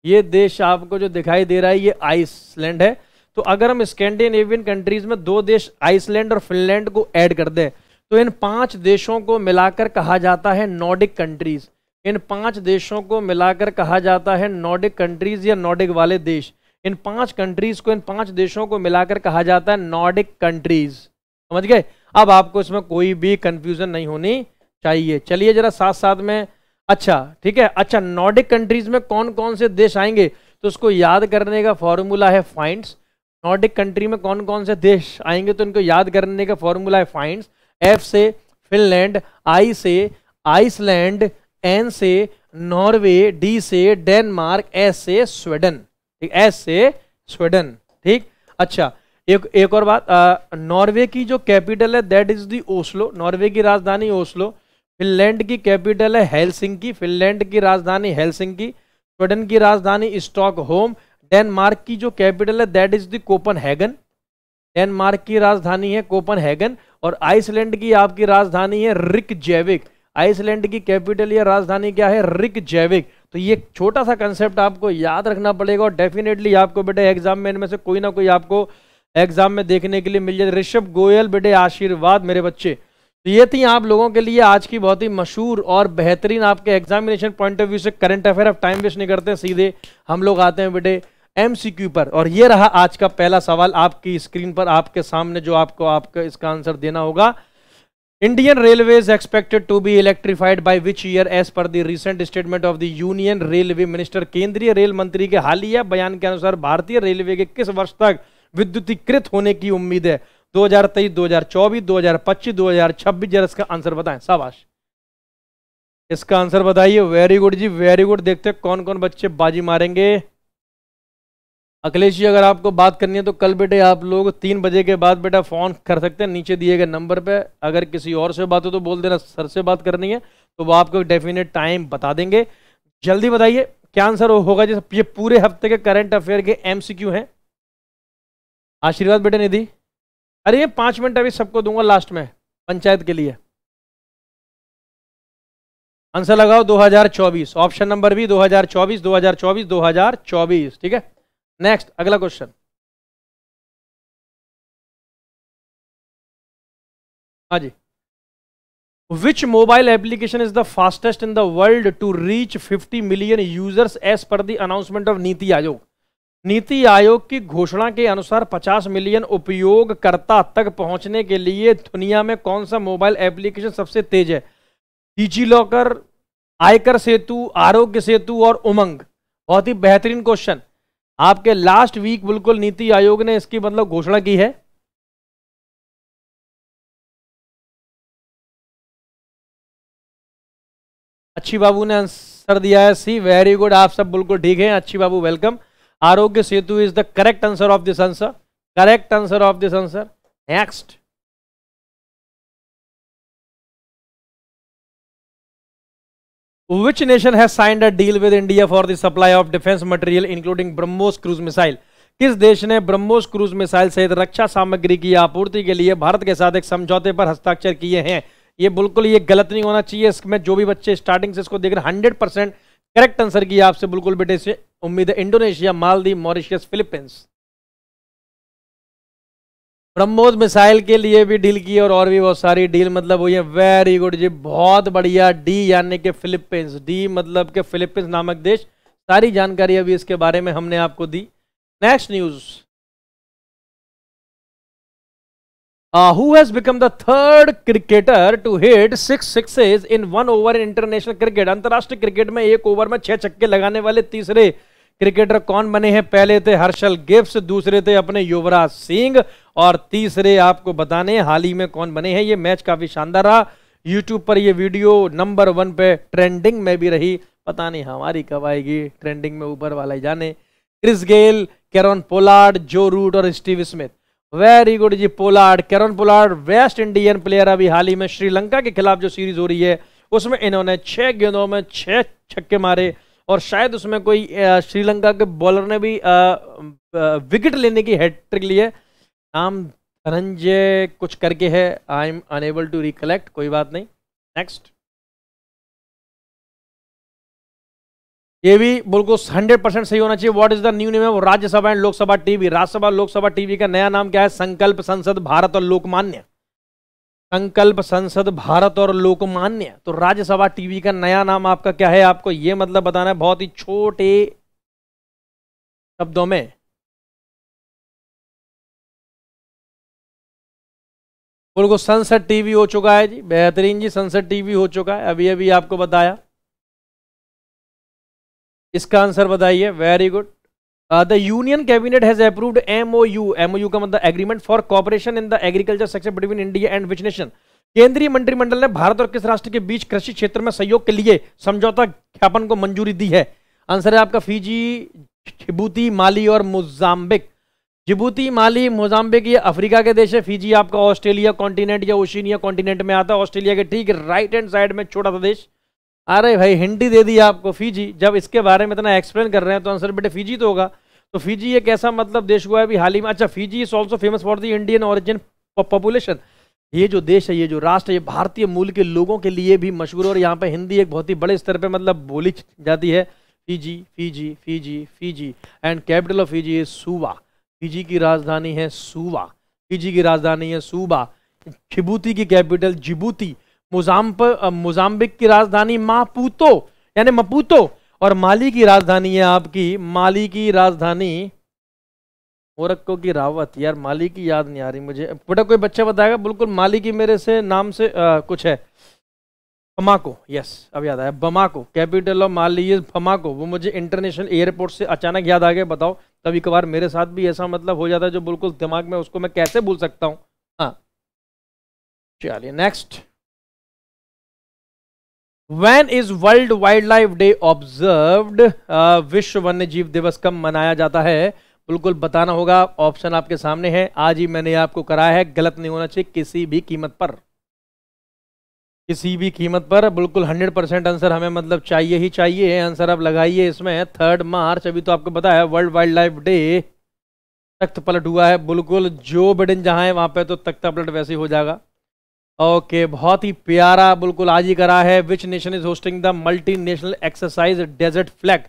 ये देश आपको जो दिखाई दे रहा है, ये आइसलैंड है। तो अगर हम स्कैंडिनेवियन कंट्रीज़ में दो देश, आइसलैंड और फिनलैंड को ऐड कर दें तो इन पाँच देशों को मिलाकर कहा जाता है नॉर्डिक कंट्रीज़। इन पाँच देशों को मिलाकर कहा जाता है नॉर्डिक कंट्रीज़ या नॉर्डिक वाले देश। इन पाँच कंट्रीज़ को, इन पाँच देशों को मिलाकर कहा जाता है नॉर्डिक कंट्रीज़। समझ गए? अब आपको इसमें कोई भी कंफ्यूजन नहीं होनी चाहिए। चलिए जरा साथ साथ में। अच्छा ठीक है। अच्छा नॉर्डिक कंट्रीज़ में कौन कौन से देश आएँगे? तो उसको याद करने का फॉर्मूला है फाइंड्स नॉर्डिक कंट्री में कौन कौन से देश आएँगे तो इनको याद करने का फॉर्मूला है फाइंड्स एफ़ से फिनलैंड आई से आइसलैंड एन से नॉर्वे डी से डेनमार्क एस से स्वीडन ठीक एस से स्वीडन ठीक अच्छा एक एक और बात नॉर्वे की जो कैपिटल है that is the Oslo Norway की राजधानी ओस्लो फिनलैंड की कैपिटल है हेलसिंकी फिनलैंड की राजधानी हेलसिंकी स्वीडन की राजधानी स्टॉक होम डेनमार्क की जो कैपिटल है that is the Copenhagen Denmark की राजधानी है कोपन हैगन और आइसलैंड की आपकी राजधानी है रिक जैविक आइसलैंड की कैपिटल या राजधानी क्या है? रिक जैविक तो ये छोटा सा कंसेप्ट आपको याद रखना पड़ेगा और डेफिनेटली आपको बेटे एग्ज़ाम में इनमें से कोई ना कोई आपको एग्ज़ाम में देखने के लिए मिल जाए। ऋषभ गोयल बेटे, आशीर्वाद मेरे बच्चे। तो ये थी आप लोगों के लिए आज की बहुत ही मशहूर और बेहतरीन आपके एग्जामिनेशन पॉइंट ऑफ़ व्यू से current affair of time waste नहीं करते, सीधे हम लोग आते हैं बेटे। एमसीक्यू पर। और ये रहा आज का पहला सवाल आपकी स्क्रीन पर आपके सामने जो आपको आपका इसका आंसर देना होगा। Indian railway is expected to be electrified by which year as per the recent statement of the union railway minister केंद्रीय रेल मंत्री के हालिया बयान के अनुसार भारतीय रेलवे के किस वर्ष तक विद्युतीकृत होने की उम्मीद है? 2023, 2024, 2025, 2026 जरा इसका आंसर बताएँ। शाबाश। इसका आंसर बताइए। वेरी गुड जी वेरी गुड देखते कौन कौन बच्चे बाजी मारेंगे। अखिलेश जी, अगर आपको बात करनी है तो कल बेटे आप लोग तीन बजे के बाद बेटा फ़ोन कर सकते हैं नीचे दिए गए नंबर पे। अगर किसी और से बात हो तो बोल देना, सर से बात करनी है तो वो आपको डेफिनेट टाइम बता देंगे। जल्दी बताइए, क्या आंसर होगा? जैसे ये पूरे हफ़्ते के करंट अफेयर के एमसीक्यू हैं। आशीर्वाद बेटे निधि। अरे ये पाँच मिनट अभी सबको दूँगा लास्ट में, पंचायत के लिए। आंसर लगाओ 2024 ऑप्शन नंबर भी 2024 2024 2024 ठीक है? नेक्स्ट अगला क्वेश्चन हाँ जी. Which mobile application is the fastest in the world to reach 50 million users as per the announcement of NITI Aayog? NITI आयोग की घोषणा के अनुसार 50 मिलियन उपयोगकर्ता तक पहुँचने के लिए दुनिया में कौन सा मोबाइल एप्लीकेशन सबसे तेज है? डिजी लॉकर आयकर सेतु, आरोग्य सेतु और उमंग। बहुत ही बेहतरीन क्वेश्चन आपके लास्ट वीक बिल्कुल नीति आयोग ने इसकी मतलब घोषणा की है। अच्छी बाबू ने आंसर दिया है, सी वेरी गुड आप सब बिल्कुल ठीक है, अच्छी बाबू welcome Aarogya Setu is the correct answer of this answer correct answer of this answer next Which nation has signed a deal with India for the supply of defense material, including BrahMos cruise missile? किस देश ने ब्रह्मोस क्रूज मिसाइल सहित रक्षा सामग्री की आपूर्ति के लिए भारत के साथ एक समझौते पर हस्ताक्षर किए हैं? ये बिल्कुल ये गलत नहीं होना चाहिए। इसमें जो भी बच्चे स्टार्टिंग से इसको देख रहे हंड्रेड परसेंट करेक्ट आंसर की आपसे बिल्कुल बेटे से उम्मीद है। Indonesia, Maldives, Mauritius, Philippines. BrahMos missile के लिए भी डील की और और भी बहुत सारी डील मतलब हुई है वेरी गुड जी, बहुत बढ़िया डी यानी कि फिलीपींस डी मतलब के फिलीपींस नामक देश। सारी जानकारी अभी इसके बारे में हमने आपको दी। Next news who has become the third cricketer to hit six sixes in one over in international cricket अंतर्राष्ट्रीय क्रिकेट में एक ओवर में छह छक्के लगाने वाले तीसरे क्रिकेटर कौन बने हैं? पहले थे हर्षल गिफ्स दूसरे थे अपने युवराज सिंह, और तीसरे आपको बताने हाल ही में कौन बने हैं? ये मैच काफ़ी शानदार रहा। यूट्यूब पर ये वीडियो नंबर वन पे ट्रेंडिंग में भी रही। पता नहीं हमारी कब आएगी ट्रेंडिंग में ऊपर वाला ही जाने। Chris Gayle, Kieron Pollard, Joe Root और स्टीव स्मिथ। वेरी गुड जी, Pollard. Kieron Pollard, West Indian player अभी हाल ही में श्रीलंका के खिलाफ जो सीरीज़ हो रही है, उसमें इन्होंने छह गेंदों में छह छक्के मारे। और शायद उसमें कोई श्रीलंका के बॉलर ने भी विकेट लेने की हैट्रिक ली है। नाम धनंजय कुछ करके है। I am unable to recollect कोई बात नहीं। नेक्स्ट ये भी बिल्कुल हंड्रेड परसेंट सही होना चाहिए। What is the new name है Rajya Sabha and Lok Sabha TV Rajya Sabha, Lok Sabha TV का नया नाम क्या है? संकल्प संसद, भारत और लोकमान्य। संकल्प संसद भारत और लोकमान्य। तो राज्यसभा टीवी का नया नाम आपका क्या है? आपको यह मतलब बताना है, बहुत ही छोटे शब्दों में। बिल्कुल संसद टीवी हो चुका है जी, बेहतरीन जी संसद टीवी हो चुका है। अभी अभी आपको बताया। इसका आंसर बताइए, very good. The union cabinet has approved MoU MoU का मतलब agreement for cooperation in the agriculture sector between India and which nation केंद्रीय मंत्रिमंडल ने भारत और किस राष्ट्र के बीच कृषि क्षेत्र में सहयोग के लिए समझौता ज्ञापन को मंजूरी दी है? आंसर है आपका फीजी, जिबूती, माली और मोजाम्बिक। जिबूती, माली, मोजाम्बिक ये अफ्रीका के देश है। फीजी आपका ऑस्ट्रेलिया कॉन्टिनेंट या ओशिनिया कॉन्टिनेंट में आता है। ऑस्ट्रेलिया के ठीक राइट हैंड साइड में छोटा सा देश। अरे भाई हिंदी दे दी आपको, फीजी। जब इसके बारे में इतना एक्सप्लेन कर रहे हैं तो आंसर बेटे फीजी तो होगा। तो फीजी एक ऐसा मतलब देश हुआ है अभी हाल ही में। अच्छा Fiji is also famous for the Indian origin population ये जो देश है, ये जो राष्ट्र, ये भारतीय मूल के लोगों के लिए भी मशहूर और यहाँ पे हिंदी एक बहुत ही बड़े स्तर पे मतलब बोली जाती है। Fiji Fiji Fiji Fiji. And capital of Fiji is Suva. Fiji की राजधानी है सूबा। फीजी की राजधानी है सूबा। जिबूती की कैपिटल जिबूती। मुजाम्प मुजाम्बिक की राजधानी मापूतो यानी मपूतो और माली की राजधानी है आपकी माली की राजधानी मोरक्को की रावत। यार माली की याद नहीं आ रही मुझे। बेटा कोई बच्चा बताएगा? बिल्कुल माली की मेरे से नाम से आ, कुछ है। बमाको यस अब याद आया। Bamako capital of Mali is Bamako वो मुझे इंटरनेशनल एयरपोर्ट से अचानक याद आ गया बताओ। कभी कभार मेरे साथ भी ऐसा मतलब हो जाता है जो बिल्कुल दिमाग में उसको मैं कैसे भूल सकता हूँ? हाँ। चलिए next when is world wildlife day observed विश्व वन्य जीव दिवस कब मनाया जाता है? बिल्कुल बताना होगा। ऑप्शन आपके सामने है। आज ही मैंने आपको कराया है। गलत नहीं होना चाहिए। किसी भी कीमत पर। किसी भी कीमत पर। बिल्कुल 100 परसेंट आंसर हमें मतलब चाहिए ही चाहिए। आंसर आप लगाइए इसमें। थर्ड मार्च अभी तो आपको है वर्ल्ड वाइल्ड लाइफ डे तख्त पलट हुआ है। बिल्कुल जो बिडन जहाँ है, वहाँ पे तो तख्ता पलट वैसे ही हो जाएगा। ओके बहुत ही प्यारा, बिल्कुल आज ही करा है। Which nation is hosting the multinational exercise desert flag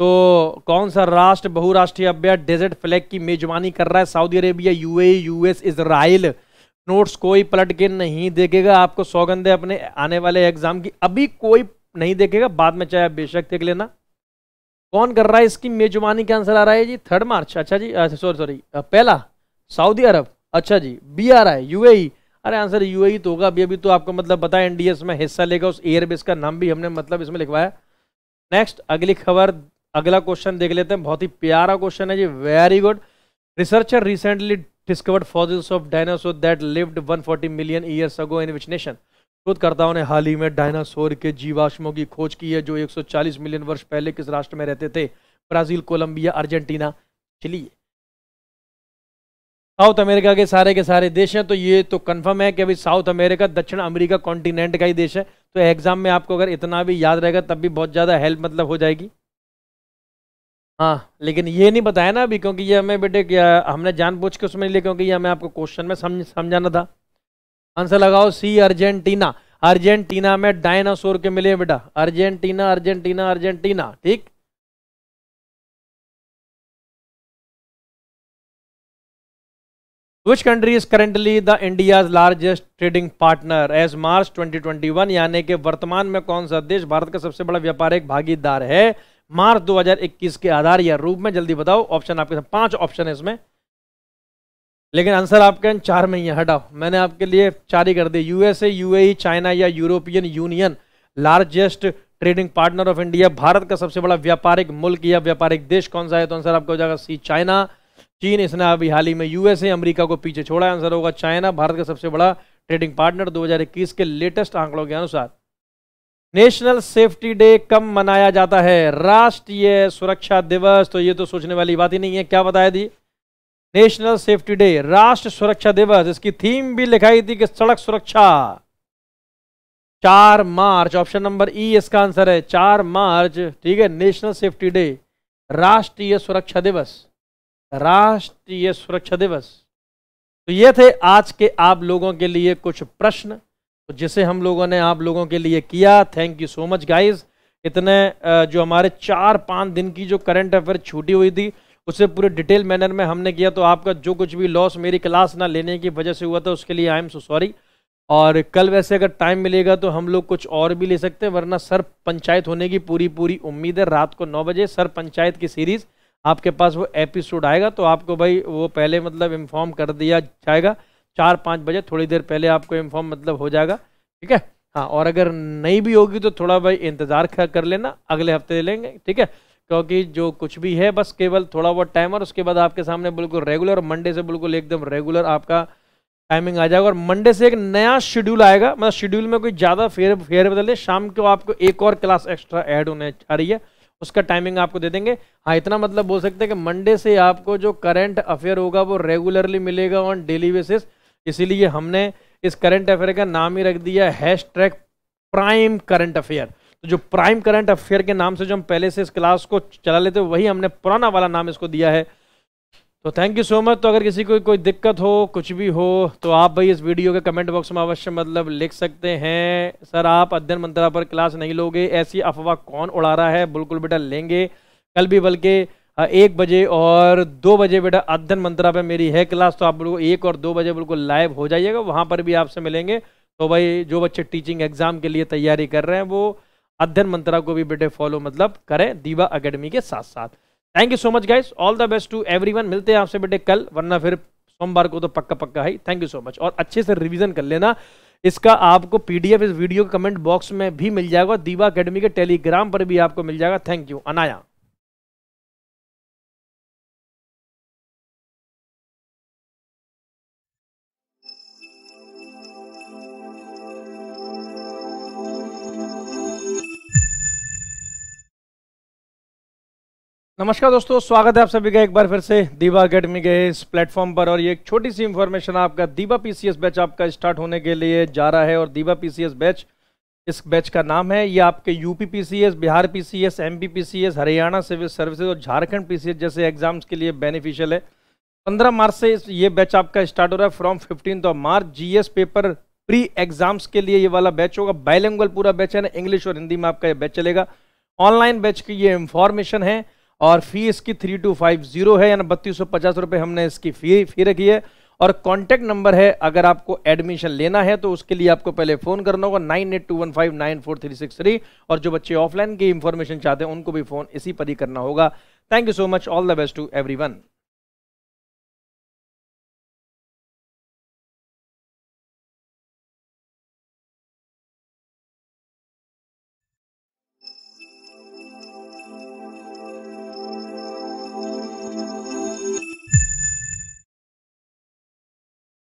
तो कौन सा राष्ट्र, बहुराष्ट्रीय अभ्यास डेजर्ट फ्लैग की मेजबानी कर रहा है? Saudi Arabia UA US Israel notes कोई पलट के नहीं देखेगा। आपको सौगंधे अपने आने वाले एग्ज़ाम की। अभी कोई नहीं देखेगा। बाद में चाहे बेशक देख लेना। कौन कर रहा है इसकी मेजबानी? का आंसर आ रहा है जी? थर्ड मार्च अच्छा जी सॉरी सॉरी पहला सऊदी अरब अच्छा जी बी आ रहा है। यूएई अरे आंसर यू तो होगा। अभी अभी तो आपको मतलब है एनडीएस में हिस्सा लेगा, उस एयरबेस का नाम भी हमने मतलब इसमें लिखवाया नेक्स्ट अगली खबर, अगला क्वेश्चन देख लेते हैं। बहुत ही प्यारा क्वेश्चन है जी। Very good researcher recently discovered fossils of dinosaur that lived 140 million years ago in which nation शोधकर्ताओं ने हाल ही में डायनासोर के जीवाश्मों की खोज की है, जो 140 मिलियन वर्ष पहले किस राष्ट्र में रहते थे? Brazil, Colombia, Argentina, Chile. South America के सारे के सारे देश हैं तो ये तो कंफर्म है कि अभी साउथ अमेरिका, दक्षिण अमेरिका कॉन्टिनेंट का ही देश है। तो एग्ज़ाम में आपको अगर इतना भी याद रहेगा, तब भी बहुत ज़्यादा हेल्प मतलब हो जाएगी। हाँ लेकिन ये नहीं बताया ना अभी, क्योंकि ये हमें बेटे हमने जानबूझ के उसमें लिया, क्योंकि ये हमें आपको क्वेश्चन में समझ, समझाना था। आंसर लगाओ सी अर्जेंटीना अर्जेंटीना में डायनासोर के मिले बेटा। अर्जेंटीना अर्जेंटीना अर्जेंटीना ठीक? Which country is currently the India largest trading partner as March 2021 यानी कि वर्तमान में कौन सा देश भारत का सबसे बड़ा व्यापारिक भागीदार है? मार्च 2021 के आधार या रूप में, जल्दी बताओ। ऑप्शन आपके साथ, पाँच ऑप्शन है इसमें। लेकिन आंसर आपके चार में ही है, हटाओ। मैंने आपके लिए चार ही कर दी यूएसए यूएई चाइना या European Union largest trading partner of India Bharat का सबसे बड़ा व्यापारिक, मुल्क या व्यापारिक देश कौन सा है? तो आंसर आपका हो जाएगा सी चाइना चीन इसने अभी हाल ही में यूएसए अमेरिका को पीछे छोड़ा आंसर होगा चाइना, भारत का सबसे बड़ा ट्रेडिंग पार्टनर 2021 के लेटेस्ट आंकड़ों के अनुसार। नेशनल सेफ्टी डे कब मनाया जाता है? राष्ट्रीय सुरक्षा दिवस। तो ये तो सोचने वाली बात ही नहीं है, क्या बताया दी नेशनल सेफ्टी डे, राष्ट्र सुरक्षा दिवस। इसकी थीम भी लिखाई थी कि सड़क सुरक्षा। चार मार्च, ऑप्शन नंबर ई इसका आंसर है, चार मार्च। ठीक है, नेशनल सेफ्टी डे, राष्ट्रीय सुरक्षा दिवस। राष्ट्रीय सुरक्षा दिवस। तो ये थे आज के आप लोगों के लिए कुछ प्रश्न। तो जिसे हम लोगों ने आप लोगों के लिए किया thank you so much guys इतने जो हमारे चार पाँच दिन की जो करंट अफेयर छूटी हुई थी, उसे पूरे डिटेल मैनर में हमने किया तो आपका जो कुछ भी लॉस मेरी क्लास ना लेने की वजह से हुआ था, उसके लिए आई एम सो सॉरी और कल वैसे अगर टाइम मिलेगा तो हम लोग कुछ और भी ले सकते हैं, वरना सर पंचायत होने की पूरी पूरी उम्मीद है, रात को नौ बजे सर पंचायत की सीरीज़ आपके पास वो एपिसोड आएगा तो आपको भाई वो पहले मतलब इन्फॉर्म कर दिया जाएगा। चार पाँच बजे, थोड़ी देर पहले आपको इन्फॉर्म मतलब हो जाएगा। ठीक है? हाँ और अगर नहीं भी होगी तो थोड़ा भाई इंतज़ार कर लेना, अगले हफ़्ते लेंगे। ठीक है? क्योंकि जो कुछ भी है, बस केवल थोड़ा बहुत टाइम और उसके बाद आपके सामने बिल्कुल रेगुलर मंडे से बिल्कुल एकदम रेगुलर आपका टाइमिंग आ जाएगा। और मंडे से एक नया शेड्यूल आएगा। मतलब शेड्यूल में कोई ज़्यादा फेर फेर बदल शाम को आपको एक और क्लास एक्स्ट्रा ऐड होने आ रही है। उसका टाइमिंग आपको दे देंगे। हाँ इतना मतलब बोल सकते हैं कि मंडे से आपको जो करंट अफेयर होगा, वो रेगुलरली मिलेगा ऑन डेली बेसिस इसीलिए हमने इस करंट अफेयर का नाम ही रख दिया hash track prime current affair तो जो प्राइम करंट अफेयर के नाम से जो हम पहले से इस क्लास को चला लेते वही हमने पुराना वाला नाम इसको दिया है। तो थैंक यू सो मच तो अगर किसी को कोई दिक्कत हो, कुछ भी हो तो आप भाई इस वीडियो के कमेंट बॉक्स में अवश्य मतलब लिख सकते हैं। सर, आप अध्ययन मंत्रा पर क्लास नहीं लोगे। ऐसी अफवाह कौन उड़ा रहा है? बिल्कुल बेटा लेंगे। कल भी बल्कि एक बजे और दो बजे बेटा अध्ययन मंत्रा पर मेरी है क्लास तो आप बिल्कुल एक और दो बजे बिल्कुल लाइव हो जाइएगा। वहाँ पर भी आपसे मिलेंगे। तो भाई, जो बच्चे टीचिंग एग्ज़ाम के लिए तैयारी कर रहे हैं, वो अध्ययन मंत्रा को भी बेटे फॉलो मतलब करें दीवा अकेडमी के साथ साथ thank you so much guys all the best to everyone मिलते हैं आपसे बेटे कल, वरना फिर सोमवार को तो पक्का पक्का है थैंक यू सो मच और अच्छे से रिवीजन कर लेना। इसका आपको पीडीएफ इस वीडियो के कमेंट बॉक्स में भी मिल जाएगा दीवा अकेडमी के टेलीग्राम पर भी आपको मिल जाएगा। थैंक यू अनाया नमस्कार दोस्तों, स्वागत है आप सभी का एक बार फिर से दीवा अकेडमी के इस प्लेटफॉर्म पर और ये एक छोटी सी इंफॉर्मेशन आपका दीवा पीसीएस बैच आपका स्टार्ट होने के लिए जा रहा है और दीवा पीसीएस बैच इस बैच का नाम है ये आपके UP PCS Bihar PCS MP PCS Haryana civil services और झारखंड पीसीएस जैसे एग्ज़ाम्स के लिए बेनिफिशियल है। पंद्रह मार्च से ये बैच आपका स्टार्ट हो रहा है from fifteen of March GS paper pre exams के लिए ये वाला बैच होगा। बायलिंगुअल पूरा बैच है ना इंग्लिश और हिंदी में आपका ये बैच चलेगा। ऑनलाइन बैच की ये इंफॉर्मेशन है। और फ़ी इसकी थ्री टू फाइव ज़ीरो है, यानी बत्तीस सौ पचास रुपये हमने इसकी फ़ी फ़ी रखी है। और कॉन्टैक्ट नंबर है, अगर आपको एडमिशन लेना है तो उसके लिए आपको पहले फ़ोन करना होगा nine eight two one five nine four three six three और जो बच्चे ऑफलाइन की इंफॉर्मेशन चाहते हैं, उनको भी फ़ोन इसी पर ही करना होगा। Thank you so much all the best to every